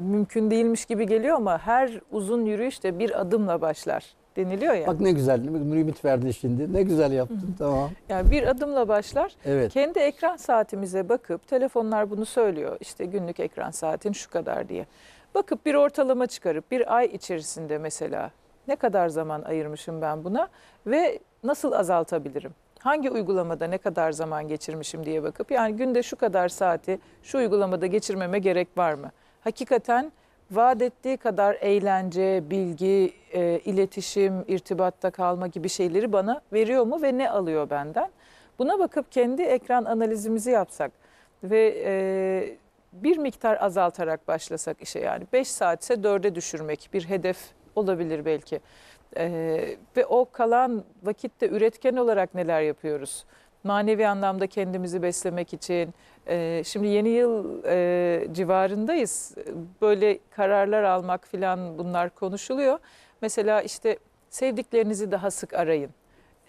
mümkün değilmiş gibi geliyor ama her uzun yürüyüş de bir adımla başlar deniliyor ya. Bak ne güzel limit verdin şimdi. Ne güzel yaptın. Tamam. Yani bir adımla başlar. Evet. Kendi ekran saatimize bakıp telefonlar bunu söylüyor. İşte günlük ekran saatin şu kadar diye. Bakıp bir ortalama çıkarıp bir ay içerisinde mesela ne kadar zaman ayırmışım ben buna ve nasıl azaltabilirim? Hangi uygulamada ne kadar zaman geçirmişim diye bakıp yani günde şu kadar saati şu uygulamada geçirmeme gerek var mı? Hakikaten vaat ettiği kadar eğlence, bilgi, e, iletişim, irtibatta kalma gibi şeyleri bana veriyor mu ve ne alıyor benden? Buna bakıp kendi ekran analizimizi yapsak ve e, bir miktar azaltarak başlasak işe yani 5 saatse 4'e düşürmek bir hedef olabilir belki. E, ve o kalan vakitte üretken olarak neler yapıyoruz? manevi anlamda kendimizi beslemek için. e, şimdi yeni yıl e, civarındayız. Böyle kararlar almak filan bunlar konuşuluyor. Mesela işte sevdiklerinizi daha sık arayın.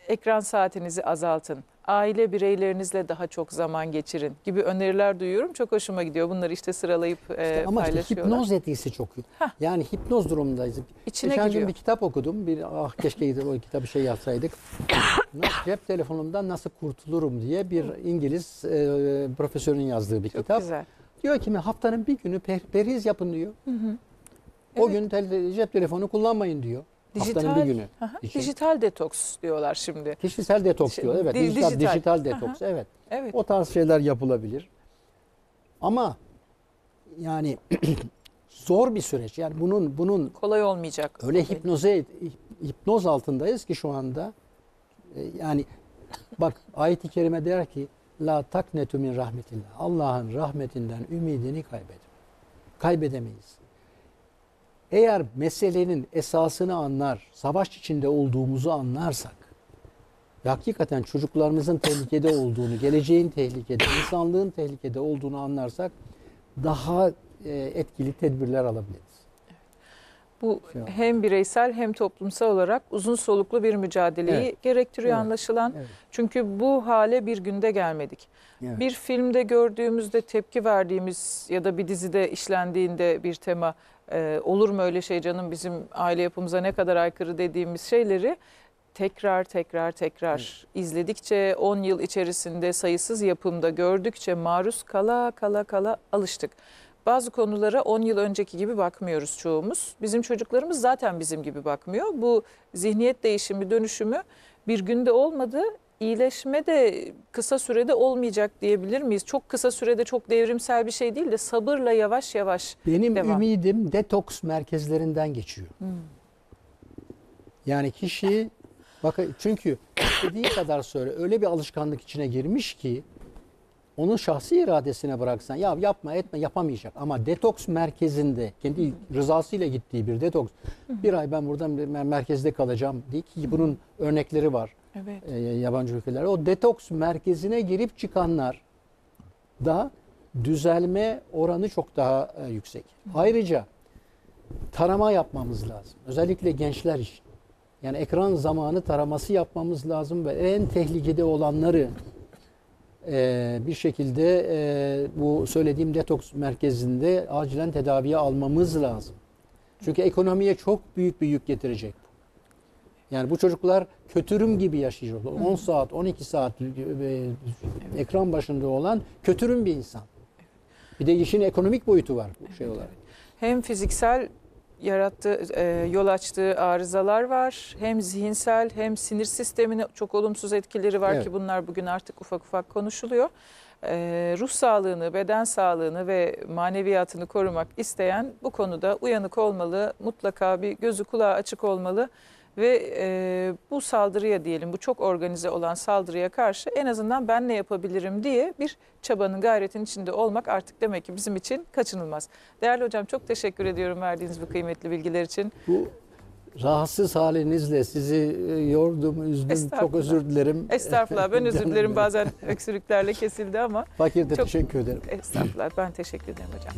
Ekran saatinizi azaltın. Aile bireylerinizle daha çok zaman geçirin gibi öneriler duyuyorum. Çok hoşuma gidiyor. Bunları işte sıralayıp e, İşte ama işte paylaşıyorlar. hipnoz etkisi çok iyi. Hah. Yani hipnoz durumundayız. İçine Geçen gün giriyor. bir kitap okudum. Bir ah keşke o kitabı şey yapsaydık. Cep telefonundan nasıl kurtulurum diye bir İngiliz e, profesörün yazdığı bir Çok kitap. güzel. Diyor ki haftanın bir günü per- perhiz yapın diyor. Hı hı. O Evet. gün tel- cep telefonu kullanmayın diyor. Dijital, Haftanın bir günü. Aha, Dijital- dijital detoks diyorlar şimdi. Kişisel detoks diyor. Evet. di- dijital, dijital. dijital detoks. Evet. Evet. O tarz şeyler yapılabilir. Ama yani zor bir süreç. Yani bunun bunun Kolay olmayacak. öyle hipnoze hipnoz altındayız ki şu anda. E, Yani bak ayet-i kerime der ki la taknetu min rahmetillah. Allah'ın rahmetinden ümidini kaybedin. Kaybedemeyiz. Eğer meselenin esasını anlar, savaş içinde olduğumuzu anlarsak, ve hakikaten çocuklarımızın tehlikede olduğunu, geleceğin tehlikede, insanlığın tehlikede olduğunu anlarsak daha e, etkili tedbirler alabiliriz. Bu hem bireysel hem toplumsal olarak uzun soluklu bir mücadeleyi Evet. gerektiriyor Evet. anlaşılan. Evet. Çünkü bu hale bir günde gelmedik. Evet. Bir filmde gördüğümüzde tepki verdiğimiz ya da bir dizide işlendiğinde bir tema e, olur mu öyle şey canım bizim aile yapımıza ne kadar aykırı dediğimiz şeyleri tekrar tekrar tekrar izledikçe 10 yıl içerisinde sayısız yapımda gördükçe maruz kala kala kala alıştık. Bazı konulara 10 yıl önceki gibi bakmıyoruz çoğumuz. Bizim çocuklarımız zaten bizim gibi bakmıyor. Bu zihniyet değişimi, dönüşümü bir günde olmadı. İyileşme de kısa sürede olmayacak diyebilir miyiz? Çok kısa sürede çok devrimsel bir şey değil de sabırla yavaş yavaş. Benim Devam. ümidim detoks merkezlerinden geçiyor. Yani kişi bakın çünkü istediği kadar söyle öyle bir alışkanlık içine girmiş ki onun şahsi iradesine bıraksan ya yapma etme yapamayacak ama detoks merkezinde kendi rızasıyla gittiği bir detoks bir ay ben buradan merkezde kalacağım diye ki bunun örnekleri var Evet. e, yabancı ülkelerde. O detoks merkezine girip çıkanlar da düzelme oranı çok daha e, yüksek. Ayrıca tarama yapmamız lazım. Özellikle gençler için. Yani ekran zamanı taraması yapmamız lazım ve en tehlikede olanları e, bir şekilde e, bu söylediğim detoks merkezinde acilen tedaviye almamız lazım. Çünkü ekonomiye çok büyük bir yük getirecek bu. Yani bu çocuklar kötürüm gibi yaşayacaklar. 10 saat, 12 saat e, ekran başında olan kötürüm bir insan. Bir de işin ekonomik boyutu var bu şey olarak. Hem fiziksel yarattığı, e, yol açtığı arızalar var. Hem zihinsel hem sinir sistemine çok olumsuz etkileri var Evet. ki bunlar bugün artık ufak ufak konuşuluyor. E, ruh sağlığını, beden sağlığını ve maneviyatını korumak isteyen bu konuda uyanık olmalı. Mutlaka bir gözü kulağı açık olmalı. Ve e, bu saldırıya diyelim, bu çok organize olan saldırıya karşı en azından ben ne yapabilirim diye bir çabanın, gayretin içinde olmak artık demek ki bizim için kaçınılmaz. Değerli hocam çok teşekkür ediyorum verdiğiniz bu kıymetli bilgiler için. Bu rahatsız halinizle sizi e, yordum, üzdüm. Çok özür dilerim. Estağfurullah ben özür dilerim bazen öksürüklerle kesildi ama Fakir de Çok- teşekkür ederim. estağfurullah ben teşekkür ederim hocam.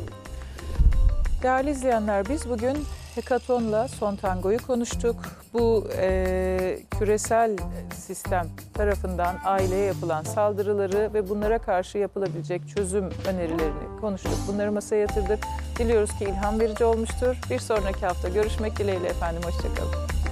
Değerli izleyenler biz bugün Hekaton'la Son Tango'yu konuştuk. Bu e, küresel sistem tarafından aileye yapılan saldırıları ve bunlara karşı yapılabilecek çözüm önerilerini konuştuk. Bunları masaya yatırdık. Diliyoruz ki ilham verici olmuştur. Bir sonraki hafta görüşmek dileğiyle efendim. Hoşçakalın.